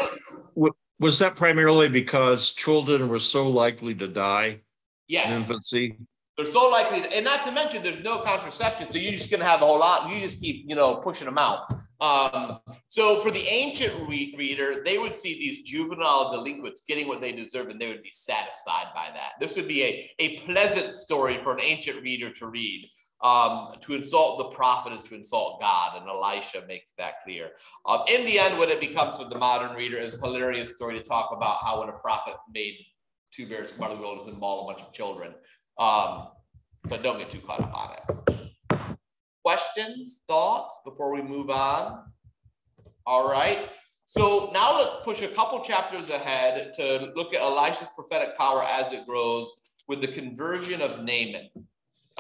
was that primarily because children were so likely to die yes. in infancy? They're so likely, to, and not to mention, there's no contraception, so you're just going to have a whole lot. You just keep, you know, pushing them out. Um, so for the ancient re- reader, they would see these juvenile delinquents getting what they deserve, and they would be satisfied by that. This would be a, a pleasant story for an ancient reader to read. Um, to insult the prophet is to insult God, and Elisha makes that clear. Um, in the end, what it becomes for the modern reader is a hilarious story to talk about how when a prophet made two bears come out of the wilderness and maul a bunch of children. Um, but don't get too caught up on it. Questions, thoughts before we move on? All right. So now let's push a couple chapters ahead to look at Elisha's prophetic power as it grows with the conversion of Naaman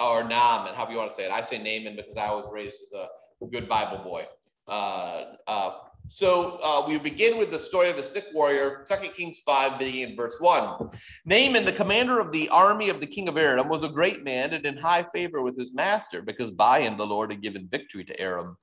or Naaman, however you want to say it. I say Naaman because I was raised as a good Bible boy. Uh, uh, so uh, we begin with the story of a sick warrior, 2 Kings 5, beginning in verse 1. Naaman, the commander of the army of the king of Aram, was a great man and in high favor with his master, because by him the Lord had given victory to Aram.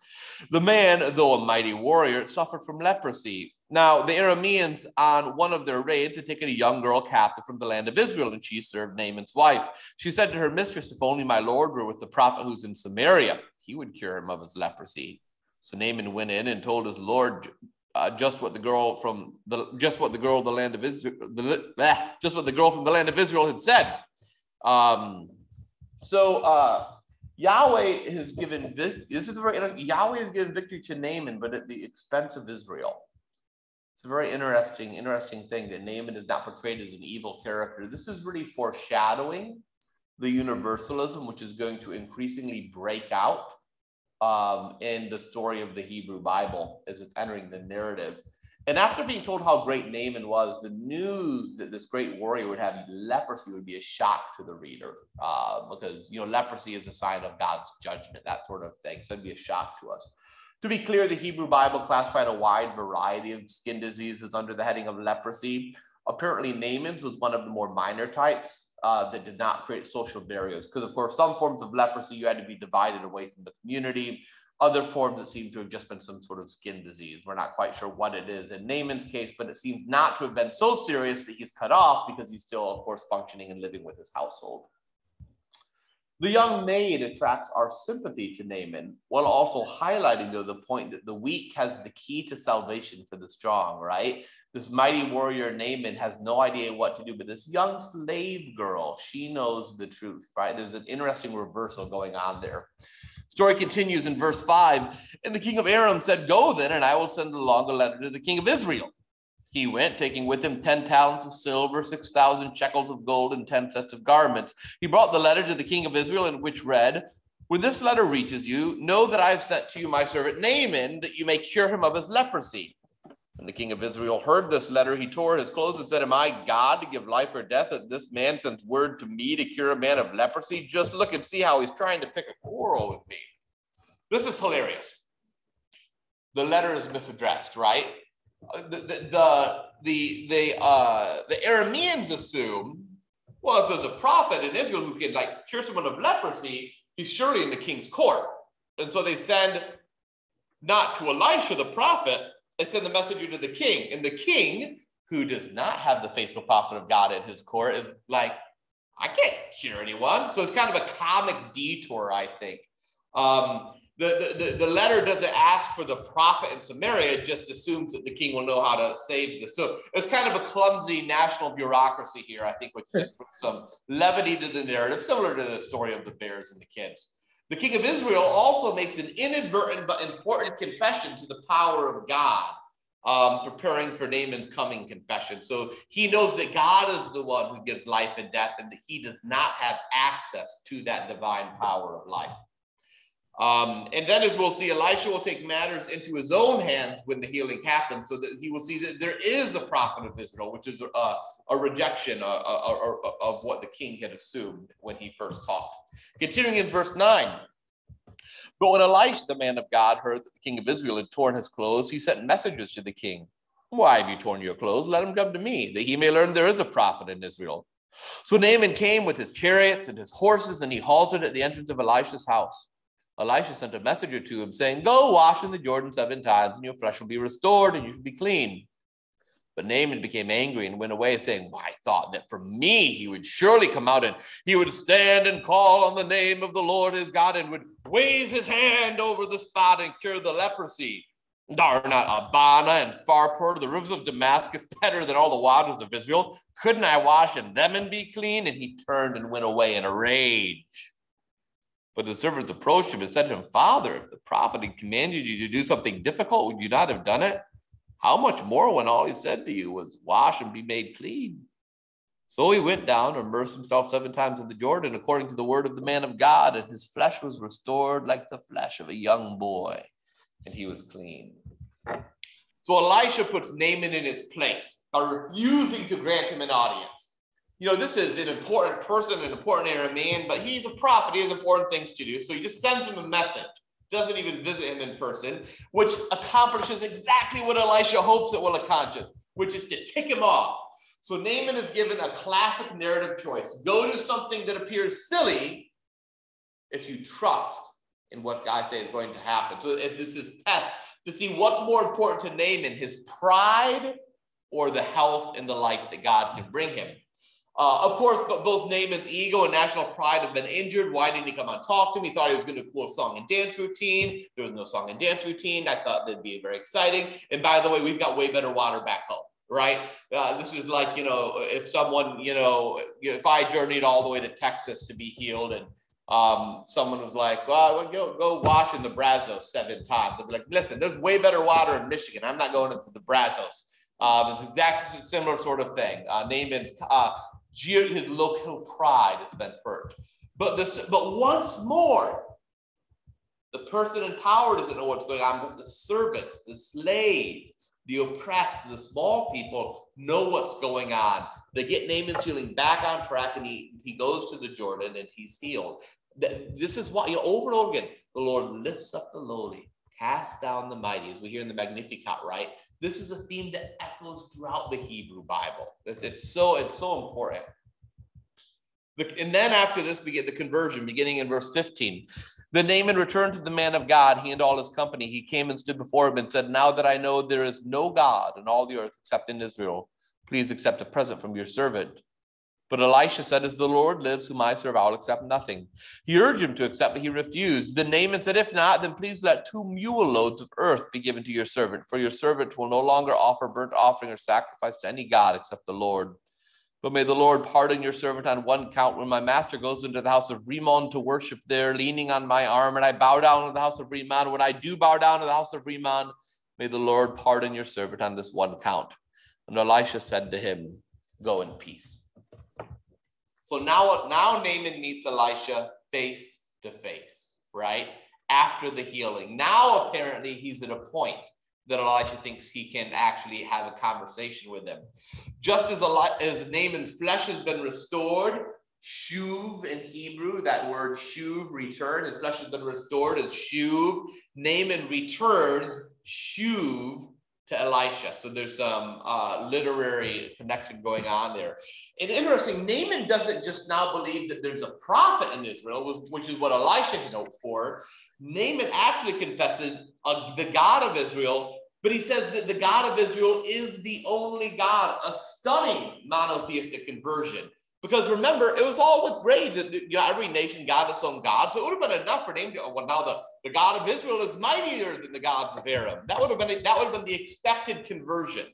The man, though a mighty warrior, suffered from leprosy. Now, the Arameans, on one of their raids, had taken a young girl captive from the land of Israel, and she served Naaman's wife. She said to her mistress, If only my Lord were with the prophet who's in Samaria, he would cure him of his leprosy. So Naaman went in and told his lord uh, just what the girl from the just what the girl the land of Israel the, bleh, just what the girl from the land of Israel had said. Um, so uh, Yahweh has given this is very. Yahweh has given victory to Naaman, but at the expense of Israel. It's a very interesting, interesting thing that Naaman is not portrayed as an evil character. This is really foreshadowing the universalism, which is going to increasingly break out um, in the story of the Hebrew Bible as it's entering the narrative. And after being told how great Naaman was, the news that this great warrior would have leprosy would be a shock to the reader uh, because, you know, leprosy is a sign of God's judgment, that sort of thing. So it'd be a shock to us. To be clear, the Hebrew Bible classified a wide variety of skin diseases under the heading of leprosy. Apparently, Naaman's was one of the more minor types uh, that did not create social barriers. Because, of course, some forms of leprosy, you had to be divided away from the community. Other forms, it seemed to have just been some sort of skin disease. We're not quite sure what it is in Naaman's case, but it seems not to have been so serious that he's cut off because he's still, of course, functioning and living with his household. The young maid attracts our sympathy to Naaman while also highlighting, though, the point that the weak has the key to salvation for the strong, right? This mighty warrior Naaman has no idea what to do, but this young slave girl, she knows the truth, right? There's an interesting reversal going on there. Story continues in verse 5 And the king of Aram said, Go then, and I will send along a letter to the king of Israel. He went, taking with him 10 talents of silver, 6,000 shekels of gold, and 10 sets of garments. He brought the letter to the king of Israel, in which read, When this letter reaches you, know that I have sent to you my servant Naaman, that you may cure him of his leprosy. When the king of Israel heard this letter, he tore his clothes and said, Am I God to give life or death that this man sends word to me to cure a man of leprosy? Just look and see how he's trying to pick a quarrel with me. This is hilarious. The letter is misaddressed, right? Uh, the, the, the, the, uh, the Arameans assume, well, if there's a prophet in Israel who can like cure someone of leprosy, he's surely in the king's court. And so they send not to Elisha the prophet, they send the messenger to the king. And the king, who does not have the faithful prophet of God at his court, is like, I can't cure anyone. So it's kind of a comic detour, I think. Um, the, the, the, letter doesn't ask for the prophet in Samaria, it just assumes that the king will know how to save this. So it's kind of a clumsy national bureaucracy here, I think, which just puts some levity to the narrative, similar to the story of the bears and the kids. The king of Israel also makes an inadvertent but important confession to the power of God, um, preparing for Naaman's coming confession. So he knows that God is the one who gives life and death, and that he does not have access to that divine power of life. Um, and then, as we'll see, Elisha will take matters into his own hands when the healing happens, so that he will see that there is a prophet of Israel, which is a, a rejection of, of, of what the king had assumed when he first talked. Continuing in verse 9. But when Elisha, the man of God, heard that the king of Israel had torn his clothes, he sent messages to the king. Why have you torn your clothes? Let him come to me, that he may learn there is a prophet in Israel. So Naaman came with his chariots and his horses, and he halted at the entrance of Elisha's house. Elisha sent a messenger to him saying, Go wash in the Jordan seven times, and your flesh will be restored, and you shall be clean. But Naaman became angry and went away, saying, well, I thought that for me he would surely come out and he would stand and call on the name of the Lord his God and would wave his hand over the spot and cure the leprosy. Are not Abana and Pharpar, the rivers of Damascus, better than all the waters of Israel? Couldn't I wash in them and be clean? And he turned and went away in a rage. But the servants approached him and said to him, Father, if the prophet had commanded you to do something difficult, would you not have done it? How much more when all he said to you was, Wash and be made clean? So he went down and immersed himself seven times in the Jordan, according to the word of the man of God, and his flesh was restored like the flesh of a young boy, and he was clean. So Elisha puts Naaman in his place by refusing to grant him an audience. You know, this is an important person, an important man, but he's a prophet. He has important things to do. So he just sends him a message, doesn't even visit him in person, which accomplishes exactly what Elisha hopes it will accomplish, which is to tick him off. So Naaman is given a classic narrative choice go to something that appears silly if you trust in what God says is going to happen. So if this is test to see what's more important to Naaman, his pride or the health and the life that God can bring him. Uh, of course, but both Naaman's ego and national pride have been injured. Why didn't he come and talk to him? He thought he was going to do a song and dance routine. There was no song and dance routine. I thought that'd be very exciting. And by the way, we've got way better water back home, right? Uh, this is like, you know, if someone, you know, if I journeyed all the way to Texas to be healed and um, someone was like, well, go, go wash in the Brazos seven times. They'd be like, listen, there's way better water in Michigan. I'm not going to the Brazos. Uh, it's exactly similar sort of thing. Uh, Naaman's uh, his local pride has been hurt. But this, but once more, the person in power doesn't know what's going on, but the servants, the slaves, the oppressed, the small people know what's going on. They get Naaman's healing back on track, and he he goes to the Jordan and he's healed. This is why you know, over and over again, the Lord lifts up the lowly, casts down the mighty, as we hear in the Magnificat, right? This is a theme that echoes throughout the Hebrew Bible. It's, it's so it's so important. The, and then after this, we get the conversion, beginning in verse 15. The Naaman returned to the man of God, he and all his company. He came and stood before him and said, Now that I know there is no God in all the earth except in Israel, please accept a present from your servant. But Elisha said, As the Lord lives, whom I serve, I will accept nothing. He urged him to accept, but he refused. Then Naaman said, If not, then please let two mule loads of earth be given to your servant, for your servant will no longer offer burnt offering or sacrifice to any God except the Lord. But may the Lord pardon your servant on one count when my master goes into the house of Rimmon to worship there, leaning on my arm, and I bow down to the house of Rimmon. When I do bow down to the house of Rimmon, may the Lord pardon your servant on this one count. And Elisha said to him, Go in peace. So now, now Naaman meets Elisha face to face, right? After the healing. Now, apparently, he's at a point that Elisha thinks he can actually have a conversation with him. Just as, Eli- as Naaman's flesh has been restored, shuv in Hebrew, that word shuv, return, his flesh has been restored as shuv. Naaman returns shuv to Elisha. So there's some uh, literary connection going on there. And interesting, Naaman doesn't just now believe that there's a prophet in Israel, which is what Elisha hoped for. Naaman actually confesses uh, the God of Israel, but he says that the God of Israel is the only God, a stunning monotheistic conversion. Because remember, it was all with rage. You know, every nation got its own God. So it would have been enough for to, well, now the, the God of Israel is mightier than the gods of Aram. That would have been that would have been the expected conversion.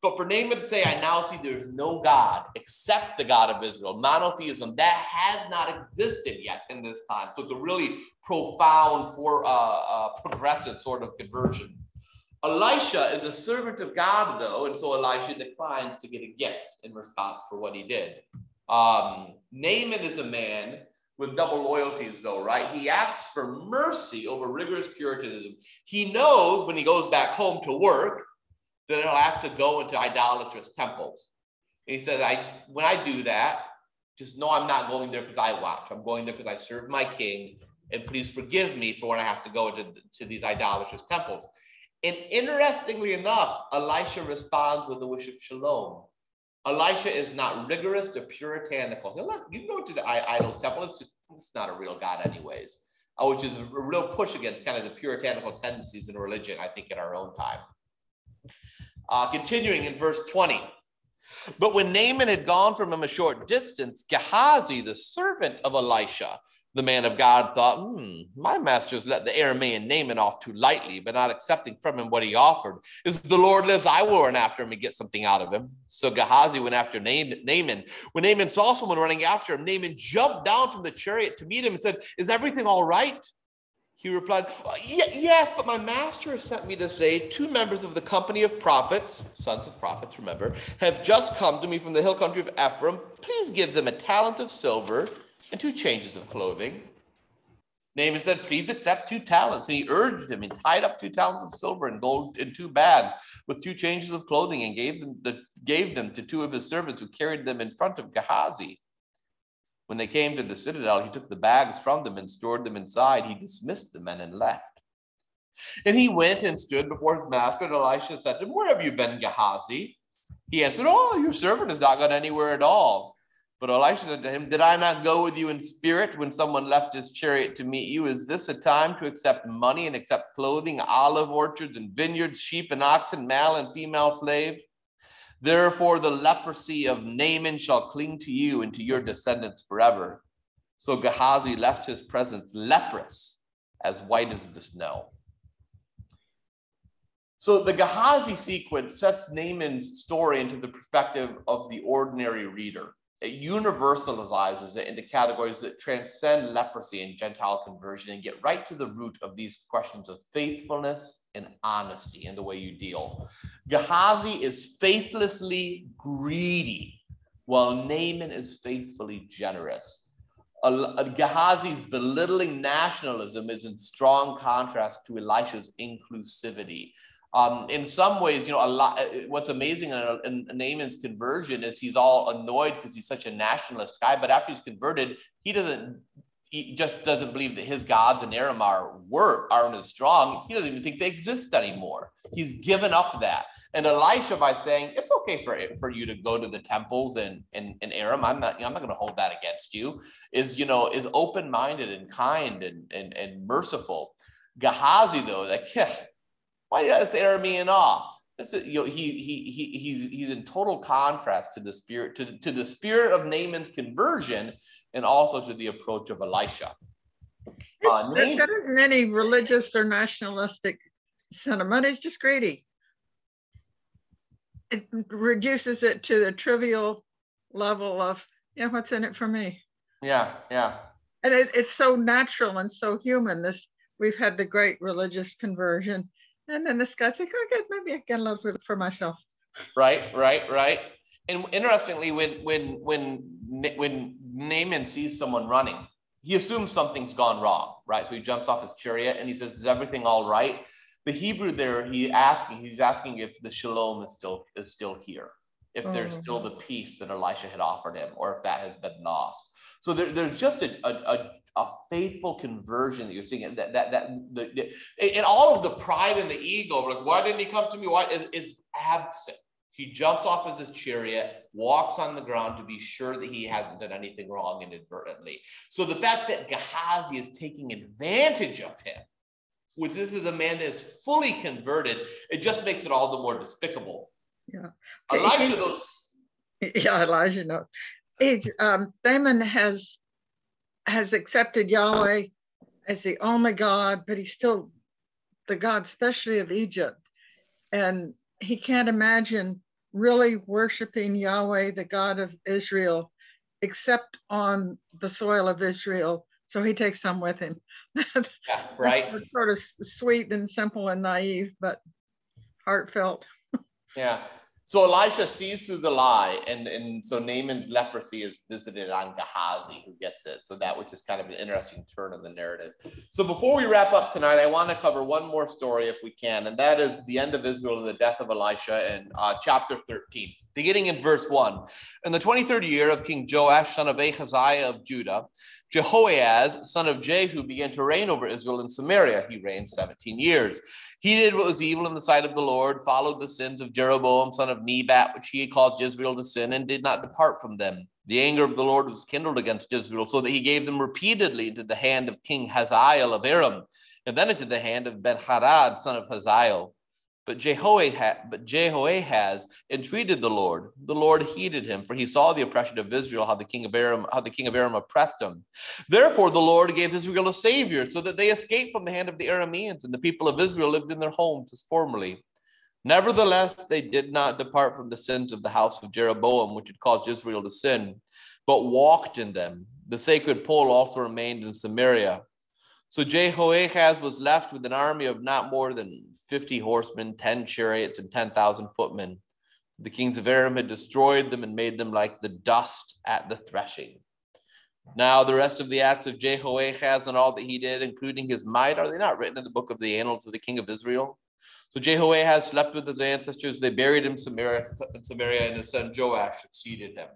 But for Naaman to say, I now see there's no God except the God of Israel, monotheism, that has not existed yet in this time. So it's a really profound, for uh, uh, progressive sort of conversion. Elisha is a servant of God, though, and so Elisha declines to get a gift in response for what he did. Um, Naaman is a man with double loyalties, though, right? He asks for mercy over rigorous Puritanism. He knows when he goes back home to work that he'll have to go into idolatrous temples. And he says, I just, when I do that, just know I'm not going there because I want. I'm going there because I serve my king. And please forgive me for when I have to go into to these idolatrous temples. And interestingly enough, Elisha responds with the wish of shalom. Elisha is not rigorous or puritanical. He'll let you go to the idols temple. It's just it's not a real God, anyways. Uh, which is a real push against kind of the puritanical tendencies in religion, I think, in our own time. Uh, continuing in verse 20. But when Naaman had gone from him a short distance, Gehazi, the servant of Elisha, the man of God, thought, hmm, my master's let the Aramean Naaman off too lightly, but not accepting from him what he offered. If the Lord lives, I will run after him and get something out of him. So Gehazi went after Naaman. When Naaman saw someone running after him, Naaman jumped down from the chariot to meet him and said, Is everything all right? He replied, Yes, but my master has sent me to say two members of the company of prophets, sons of prophets, remember, have just come to me from the hill country of Ephraim. Please give them a talent of silver and two changes of clothing. Naaman said, Please accept two talents. And he urged him and tied up two talents of silver and gold in two bags with two changes of clothing and gave them, the, gave them to two of his servants who carried them in front of Gehazi. When they came to the citadel, he took the bags from them and stored them inside. He dismissed the men and left. And he went and stood before his master, and Elisha said to him, Where have you been, Gehazi? He answered, Oh, your servant has not gone anywhere at all. But Elisha said to him, Did I not go with you in spirit when someone left his chariot to meet you? Is this a time to accept money and accept clothing, olive orchards and vineyards, sheep and oxen, male and female slaves? Therefore, the leprosy of Naaman shall cling to you and to your descendants forever. So Gehazi left his presence leprous, as white as the snow. So the Gehazi sequence sets Naaman's story into the perspective of the ordinary reader. It universalizes it into categories that transcend leprosy and Gentile conversion and get right to the root of these questions of faithfulness and honesty in the way you deal. Gehazi is faithlessly greedy, while Naaman is faithfully generous. Gehazi's belittling nationalism is in strong contrast to Elisha's inclusivity. Um, in some ways, you know, a lot. What's amazing in, in Naaman's conversion is he's all annoyed because he's such a nationalist guy. But after he's converted, he doesn't he just doesn't believe that his gods in Aram are work aren't as strong. He doesn't even think they exist anymore. He's given up that. And Elisha, by saying it's okay for for you to go to the temples and in, in, Aram, I'm not I'm not going to hold that against you. Is you know is open minded and kind and, and and merciful. Gehazi though, like why does Aramean off? This is, you know, he, he, he, he's, he's in total contrast to the spirit, to, to the spirit of Naaman's conversion and also to the approach of Elisha. Uh, Naaman, there isn't any religious or nationalistic sentiment. It's just greedy. It reduces it to the trivial level of, yeah, what's in it for me? Yeah, yeah. And it, it's so natural and so human. This we've had the great religious conversion and then this guy's like, okay, maybe I get a bit for myself. Right, right, right. And interestingly, when when when when Naaman sees someone running, he assumes something's gone wrong, right? So he jumps off his chariot and he says, "Is everything all right?" The Hebrew there, he asking, he's asking if the shalom is still is still here, if there's mm-hmm. still the peace that Elisha had offered him, or if that has been lost. So there, there's just a, a, a, faithful conversion that you're seeing. That that that the, the, and all of the pride and the ego, like why didn't he come to me? Why is, is absent. He jumps off of his chariot, walks on the ground to be sure that he hasn't done anything wrong inadvertently. So the fact that Gehazi is taking advantage of him, which this is a man that is fully converted, it just makes it all the more despicable. Yeah. Elijah, those. Yeah, Elijah, no it, um, Naaman has has accepted Yahweh as the only God, but he's still the God, especially of Egypt, and he can't imagine really worshiping Yahweh, the God of Israel, except on the soil of Israel. So he takes some with him. yeah, right. sort of sweet and simple and naive, but heartfelt. yeah. So Elisha sees through the lie, and, and so Naaman's leprosy is visited on Gehazi, who gets it. So that which is kind of an interesting turn in the narrative. So before we wrap up tonight, I want to cover one more story if we can, and that is the end of Israel and the death of Elisha in uh, chapter 13, beginning in verse 1. In the 23rd year of King Joash, son of Ahaziah of Judah, Jehoahaz, son of Jehu, began to reign over Israel and Samaria. He reigned 17 years. He did what was evil in the sight of the Lord, followed the sins of Jeroboam, son of Nebat, which he had caused Israel to sin, and did not depart from them. The anger of the Lord was kindled against Israel, so that he gave them repeatedly into the hand of King Hazael of Aram, and then into the hand of Ben Hadad, son of Hazael. But Jehoahaz, but Jehoahaz entreated the Lord. The Lord heeded him, for he saw the oppression of Israel, how the king of Aram, how the king of Aram oppressed him. Therefore, the Lord gave Israel a savior, so that they escaped from the hand of the Arameans, and the people of Israel lived in their homes as formerly. Nevertheless, they did not depart from the sins of the house of Jeroboam, which had caused Israel to sin, but walked in them. The sacred pole also remained in Samaria. So Jehoahaz was left with an army of not more than 50 horsemen, 10 chariots, and 10,000 footmen. The kings of Aram had destroyed them and made them like the dust at the threshing. Now, the rest of the acts of Jehoahaz and all that he did, including his might, are they not written in the book of the annals of the king of Israel? So Jehoahaz slept with his ancestors. They buried him in Samaria, and his son Joash succeeded him.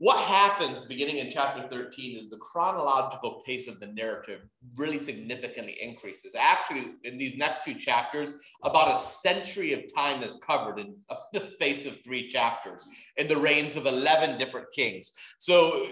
What happens beginning in chapter 13 is the chronological pace of the narrative really significantly increases. Actually, in these next two chapters, about a century of time is covered in the space of three chapters in the reigns of 11 different kings. So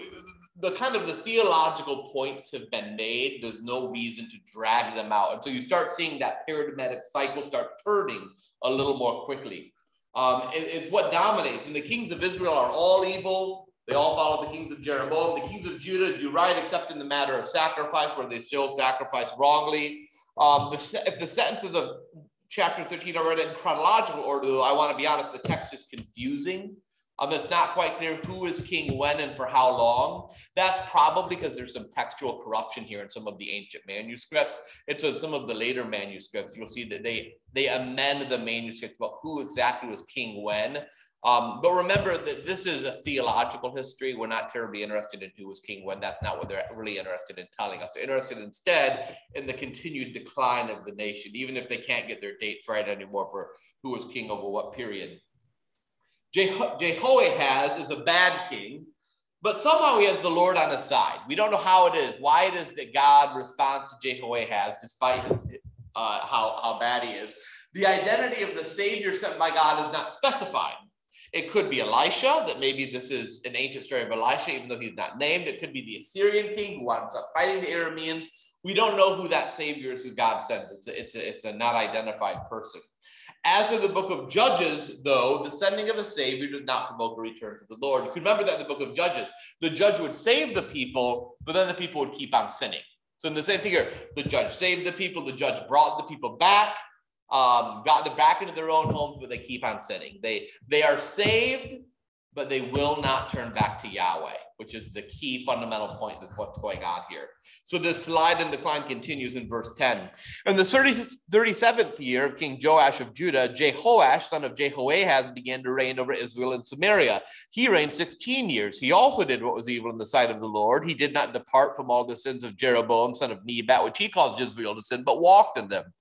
the kind of the theological points have been made. There's no reason to drag them out. And so you start seeing that paradigmatic cycle start turning a little more quickly. Um, it, it's what dominates. And the kings of Israel are all evil they all follow the kings of Jeroboam. The kings of Judah do right, except in the matter of sacrifice, where they still sacrifice wrongly. Um, the, if the sentences of chapter 13 are read in chronological order, I want to be honest, the text is confusing. Um, it's not quite clear who is king when and for how long. That's probably because there's some textual corruption here in some of the ancient manuscripts. And so some of the later manuscripts, you'll see that they they amend the manuscript about who exactly was king when. Um, but remember that this is a theological history. We're not terribly interested in who was king when. That's not what they're really interested in telling us. They're interested instead in the continued decline of the nation, even if they can't get their dates right anymore for who was king over what period. Jeho- Jehoahaz is a bad king, but somehow he has the Lord on his side. We don't know how it is, why it is that God responds to Jehoahaz despite his, uh, how, how bad he is. The identity of the Savior sent by God is not specified. It could be Elisha, that maybe this is an ancient story of Elisha, even though he's not named. It could be the Assyrian king who winds up fighting the Arameans. We don't know who that savior is who God sends. It's a, it's a, it's a not identified person. As in the book of Judges, though, the sending of a savior does not provoke a return to the Lord. You can remember that in the book of Judges. The judge would save the people, but then the people would keep on sinning. So in the same thing here, the judge saved the people, the judge brought the people back, um, got them back into their own homes, but they keep on sinning. They they are saved, but they will not turn back to Yahweh, which is the key fundamental point of what's going on here. So this slide and decline continues in verse 10. In the 30, 37th year of King Joash of Judah, Jehoash, son of Jehoahaz, began to reign over Israel and Samaria. He reigned 16 years. He also did what was evil in the sight of the Lord. He did not depart from all the sins of Jeroboam, son of Nebat, which he caused Israel to sin, but walked in them.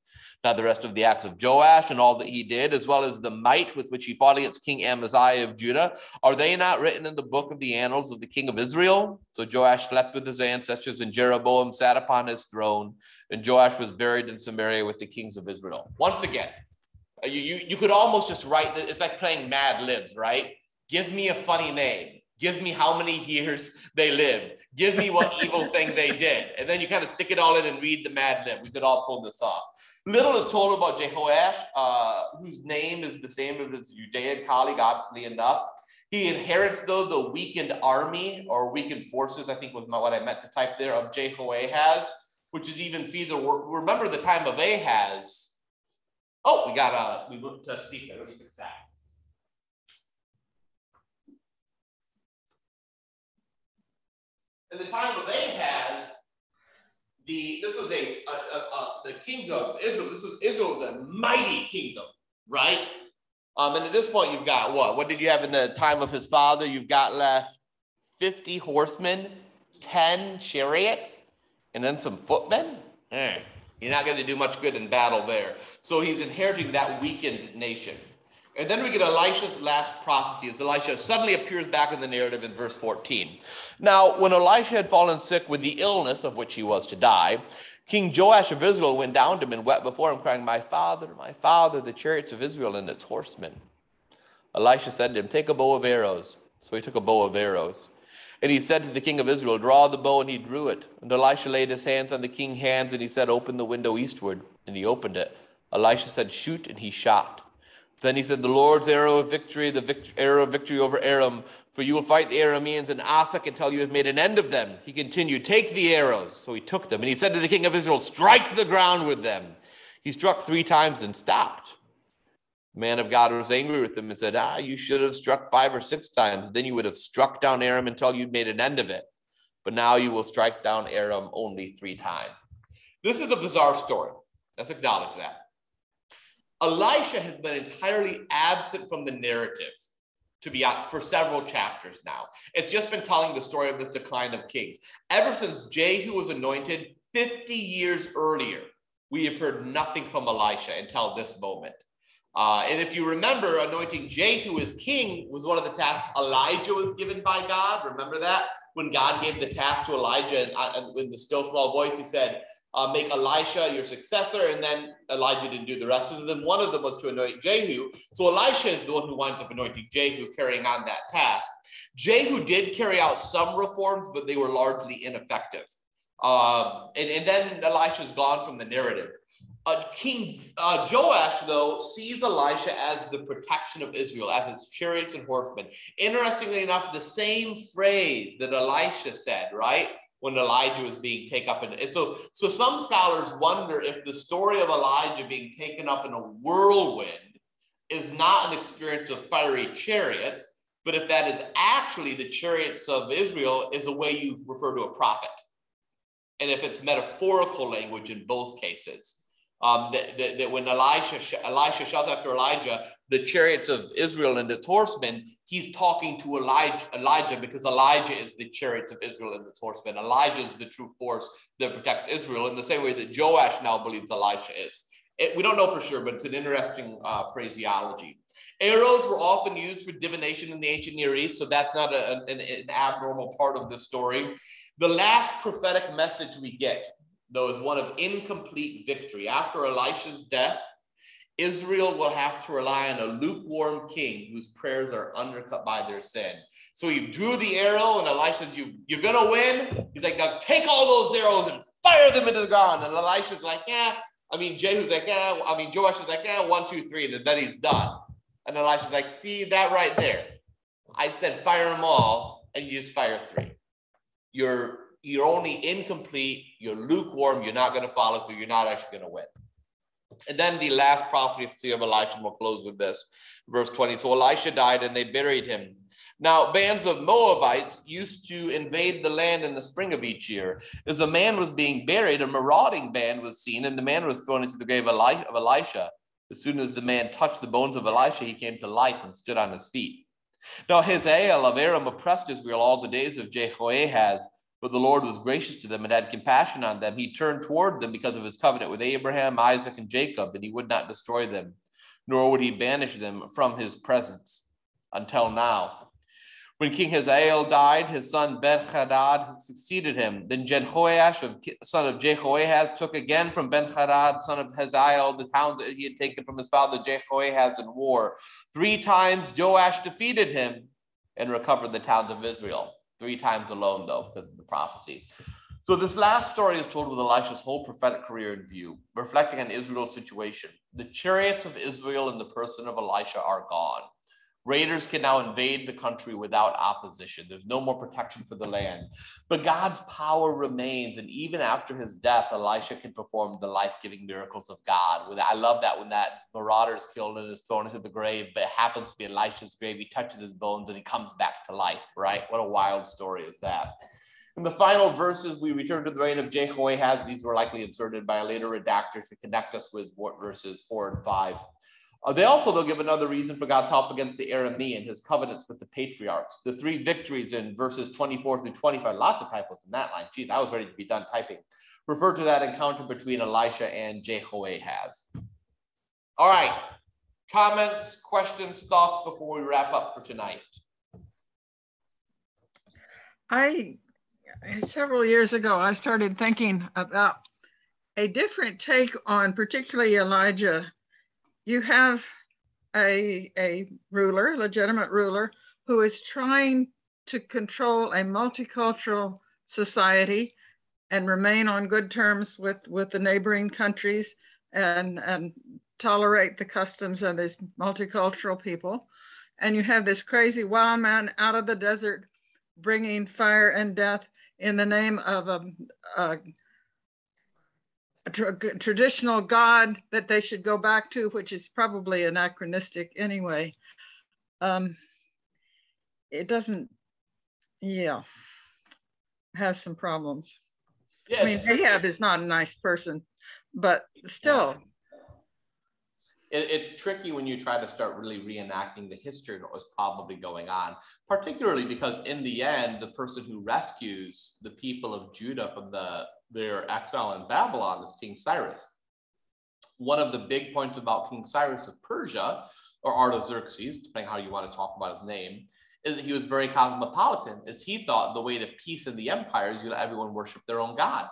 Now, the rest of the acts of Joash and all that he did, as well as the might with which he fought against King Amaziah of Judah, are they not written in the book of the annals of the king of Israel? So Joash slept with his ancestors, and Jeroboam sat upon his throne, and Joash was buried in Samaria with the kings of Israel. Once again, you, you, you could almost just write, it's like playing Mad Libs, right? Give me a funny name. Give me how many years they lived. Give me what evil thing they did. And then you kind of stick it all in and read the Mad Lib. We could all pull this off. Little is told about Jehoash, uh, whose name is the same as his Judean colleague, oddly enough. He inherits, though, the weakened army or weakened forces, I think was what I meant to type there, of Jehoahaz, which is even further. Remember the time of Ahaz. Oh, we got a, we moved to Steve. Let me fix that. In the time of Ahaz, the this was a, a, a, a the kingdom of Israel. This was Israel was a mighty kingdom, right? Um, and at this point, you've got what? What did you have in the time of his father? You've got left 50 horsemen, 10 chariots, and then some footmen. Mm. You're not going to do much good in battle there. So he's inheriting that weakened nation. And then we get Elisha's last prophecy as Elisha suddenly appears back in the narrative in verse 14. Now, when Elisha had fallen sick with the illness of which he was to die, King Joash of Israel went down to him and wept before him, crying, My father, my father, the chariots of Israel and its horsemen. Elisha said to him, Take a bow of arrows. So he took a bow of arrows. And he said to the king of Israel, Draw the bow, and he drew it. And Elisha laid his hands on the king's hands, and he said, Open the window eastward. And he opened it. Elisha said, Shoot, and he shot. Then he said, The Lord's arrow of victory, the vict- arrow of victory over Aram, for you will fight the Arameans in Aphek until you have made an end of them. He continued, Take the arrows. So he took them, and he said to the king of Israel, Strike the ground with them. He struck three times and stopped. The man of God was angry with him and said, Ah, you should have struck five or six times. Then you would have struck down Aram until you'd made an end of it. But now you will strike down Aram only three times. This is a bizarre story. Let's acknowledge that. Elisha has been entirely absent from the narrative, to be honest, for several chapters now. It's just been telling the story of this decline of kings. Ever since Jehu was anointed 50 years earlier, we have heard nothing from Elisha until this moment. Uh, and if you remember, anointing Jehu as king was one of the tasks Elijah was given by God. Remember that? When God gave the task to Elijah and, uh, in the still small voice, he said, uh, make Elisha your successor. And then Elijah didn't do the rest of them. One of them was to anoint Jehu. So Elisha is the one who winds up anointing Jehu, carrying on that task. Jehu did carry out some reforms, but they were largely ineffective. Uh, and, and then Elisha's gone from the narrative. Uh, King uh, Joash, though, sees Elisha as the protection of Israel, as its chariots and horsemen. Interestingly enough, the same phrase that Elisha said, right? When Elijah was being taken up in and so so some scholars wonder if the story of Elijah being taken up in a whirlwind is not an experience of fiery chariots, but if that is actually the chariots of Israel is a way you refer to a prophet. And if it's metaphorical language in both cases, um, that, that, that when Elisha, Elisha shouts after Elijah, the chariots of Israel and its horsemen, he's talking to Elijah, Elijah because Elijah is the chariots of Israel and its horsemen. Elijah is the true force that protects Israel in the same way that Joash now believes Elisha is. It, we don't know for sure, but it's an interesting uh, phraseology. Arrows were often used for divination in the ancient Near East, so that's not a, an, an abnormal part of the story. The last prophetic message we get, though, is one of incomplete victory. After Elisha's death, Israel will have to rely on a lukewarm king whose prayers are undercut by their sin. So he drew the arrow, and Elisha says, you, You're going to win. He's like, Now take all those arrows and fire them into the ground. And Elisha's like, Yeah. I mean, Jehu's like, Yeah. I mean, Joash is like, Yeah, one, two, three. And then he's done. And Elisha's like, See that right there? I said, Fire them all, and you just fire three. You're you're only incomplete, you're lukewarm, you're not going to follow through, you're not actually going to win. And then the last prophecy of Elisha, we'll close with this. Verse 20. So Elisha died and they buried him. Now, bands of Moabites used to invade the land in the spring of each year. As a man was being buried, a marauding band was seen, and the man was thrown into the grave of Elisha. As soon as the man touched the bones of Elisha, he came to life and stood on his feet. Now, Hazael of Aram oppressed Israel all the days of Jehoahaz, but the Lord was gracious to them and had compassion on them. He turned toward them because of his covenant with Abraham, Isaac, and Jacob, and he would not destroy them, nor would he banish them from his presence until now. When King Hazael died, his son Ben Hadad succeeded him. Then Jehoash, son of Jehoahaz, took again from Ben Hadad, son of Hazael, the town that he had taken from his father Jehoahaz in war. Three times Joash defeated him and recovered the towns of Israel. Three times alone, though, because prophecy. So this last story is told with Elisha's whole prophetic career in view, reflecting on Israel's situation. The chariots of Israel in the person of Elisha are gone. Raiders can now invade the country without opposition. There's no more protection for the land. But God's power remains. And even after his death, Elisha can perform the life giving miracles of God. I love that when that marauder is killed and is thrown into the grave, but it happens to be Elisha's grave. He touches his bones and he comes back to life, right? What a wild story is that. In the final verses, we return to the reign of Jehoahaz. These were likely inserted by a later redactor to connect us with verses four and five. Uh, they also, they'll give another reason for God's help against the Aramean, and his covenants with the patriarchs. The three victories in verses 24 through 25, lots of typos in that line. Geez, I was ready to be done typing. Refer to that encounter between Elisha and Jehoahaz. All right, comments, questions, thoughts before we wrap up for tonight? I, several years ago, I started thinking about a different take on particularly Elijah you have a, a ruler, legitimate ruler, who is trying to control a multicultural society and remain on good terms with, with the neighboring countries and and tolerate the customs of these multicultural people. And you have this crazy wild man out of the desert bringing fire and death in the name of a, a, a tra- traditional god that they should go back to, which is probably anachronistic anyway. Um, it doesn't, yeah, has some problems. Yeah, I mean, Ahab is not a nice person, but still, it, it's tricky when you try to start really reenacting the history of what was probably going on, particularly because in the end, the person who rescues the people of Judah from the their exile in Babylon is King Cyrus. One of the big points about King Cyrus of Persia, or Artaxerxes, depending how you want to talk about his name, is that he was very cosmopolitan, as he thought the way to peace in the empire is you let everyone worship their own God.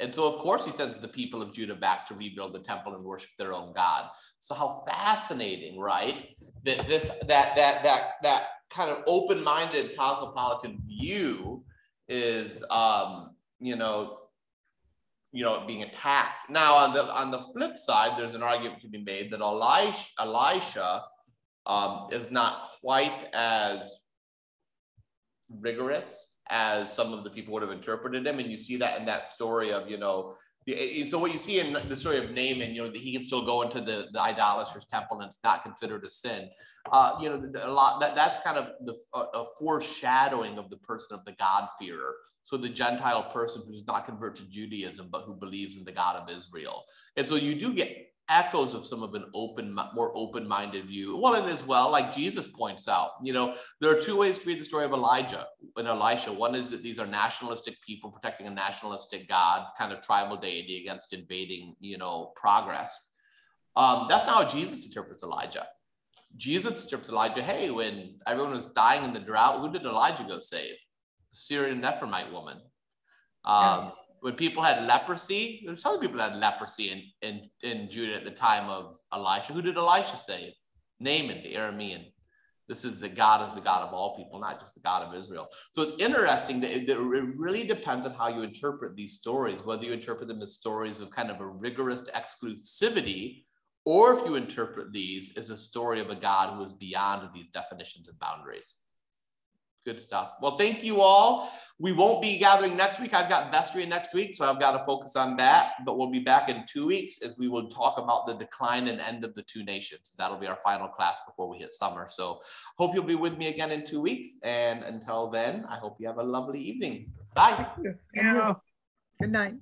And so, of course, he sends the people of Judah back to rebuild the temple and worship their own God. So, how fascinating, right? That this, that, that, that, that kind of open-minded cosmopolitan view is, um, you know, you know, being attacked. Now, on the on the flip side, there's an argument to be made that Elisha, Elisha um, is not quite as rigorous as some of the people would have interpreted him. And you see that in that story of, you know, the, so what you see in the story of Naaman, you know, that he can still go into the, the idolatrous temple and it's not considered a sin. Uh, you know, a lot that that's kind of the a, a foreshadowing of the person of the God-fearer. So the Gentile person who does not convert to Judaism, but who believes in the God of Israel. And so you do get echoes of some of an open, more open-minded view. Well, and as well, like Jesus points out, you know, there are two ways to read the story of Elijah and Elisha. One is that these are nationalistic people protecting a nationalistic God, kind of tribal deity against invading, you know, progress. Um, that's not how Jesus interprets Elijah. Jesus interprets Elijah, hey, when everyone was dying in the drought, who did Elijah go save? The Syrian Ephraimite woman. Um, when people had leprosy, there's some people had leprosy in, in, in Judah at the time of Elisha. Who did Elisha save? Naaman, the Aramean. This is the God is the God of all people, not just the God of Israel. So it's interesting that it, that it really depends on how you interpret these stories, whether you interpret them as stories of kind of a rigorous exclusivity, or if you interpret these as a story of a God who is beyond these definitions and boundaries. Good stuff. Well, thank you all. We won't be gathering next week. I've got vestry next week, so I've got to focus on that. But we'll be back in two weeks as we will talk about the decline and end of the two nations. That'll be our final class before we hit summer. So hope you'll be with me again in two weeks. And until then, I hope you have a lovely evening. Bye. yeah. Good night.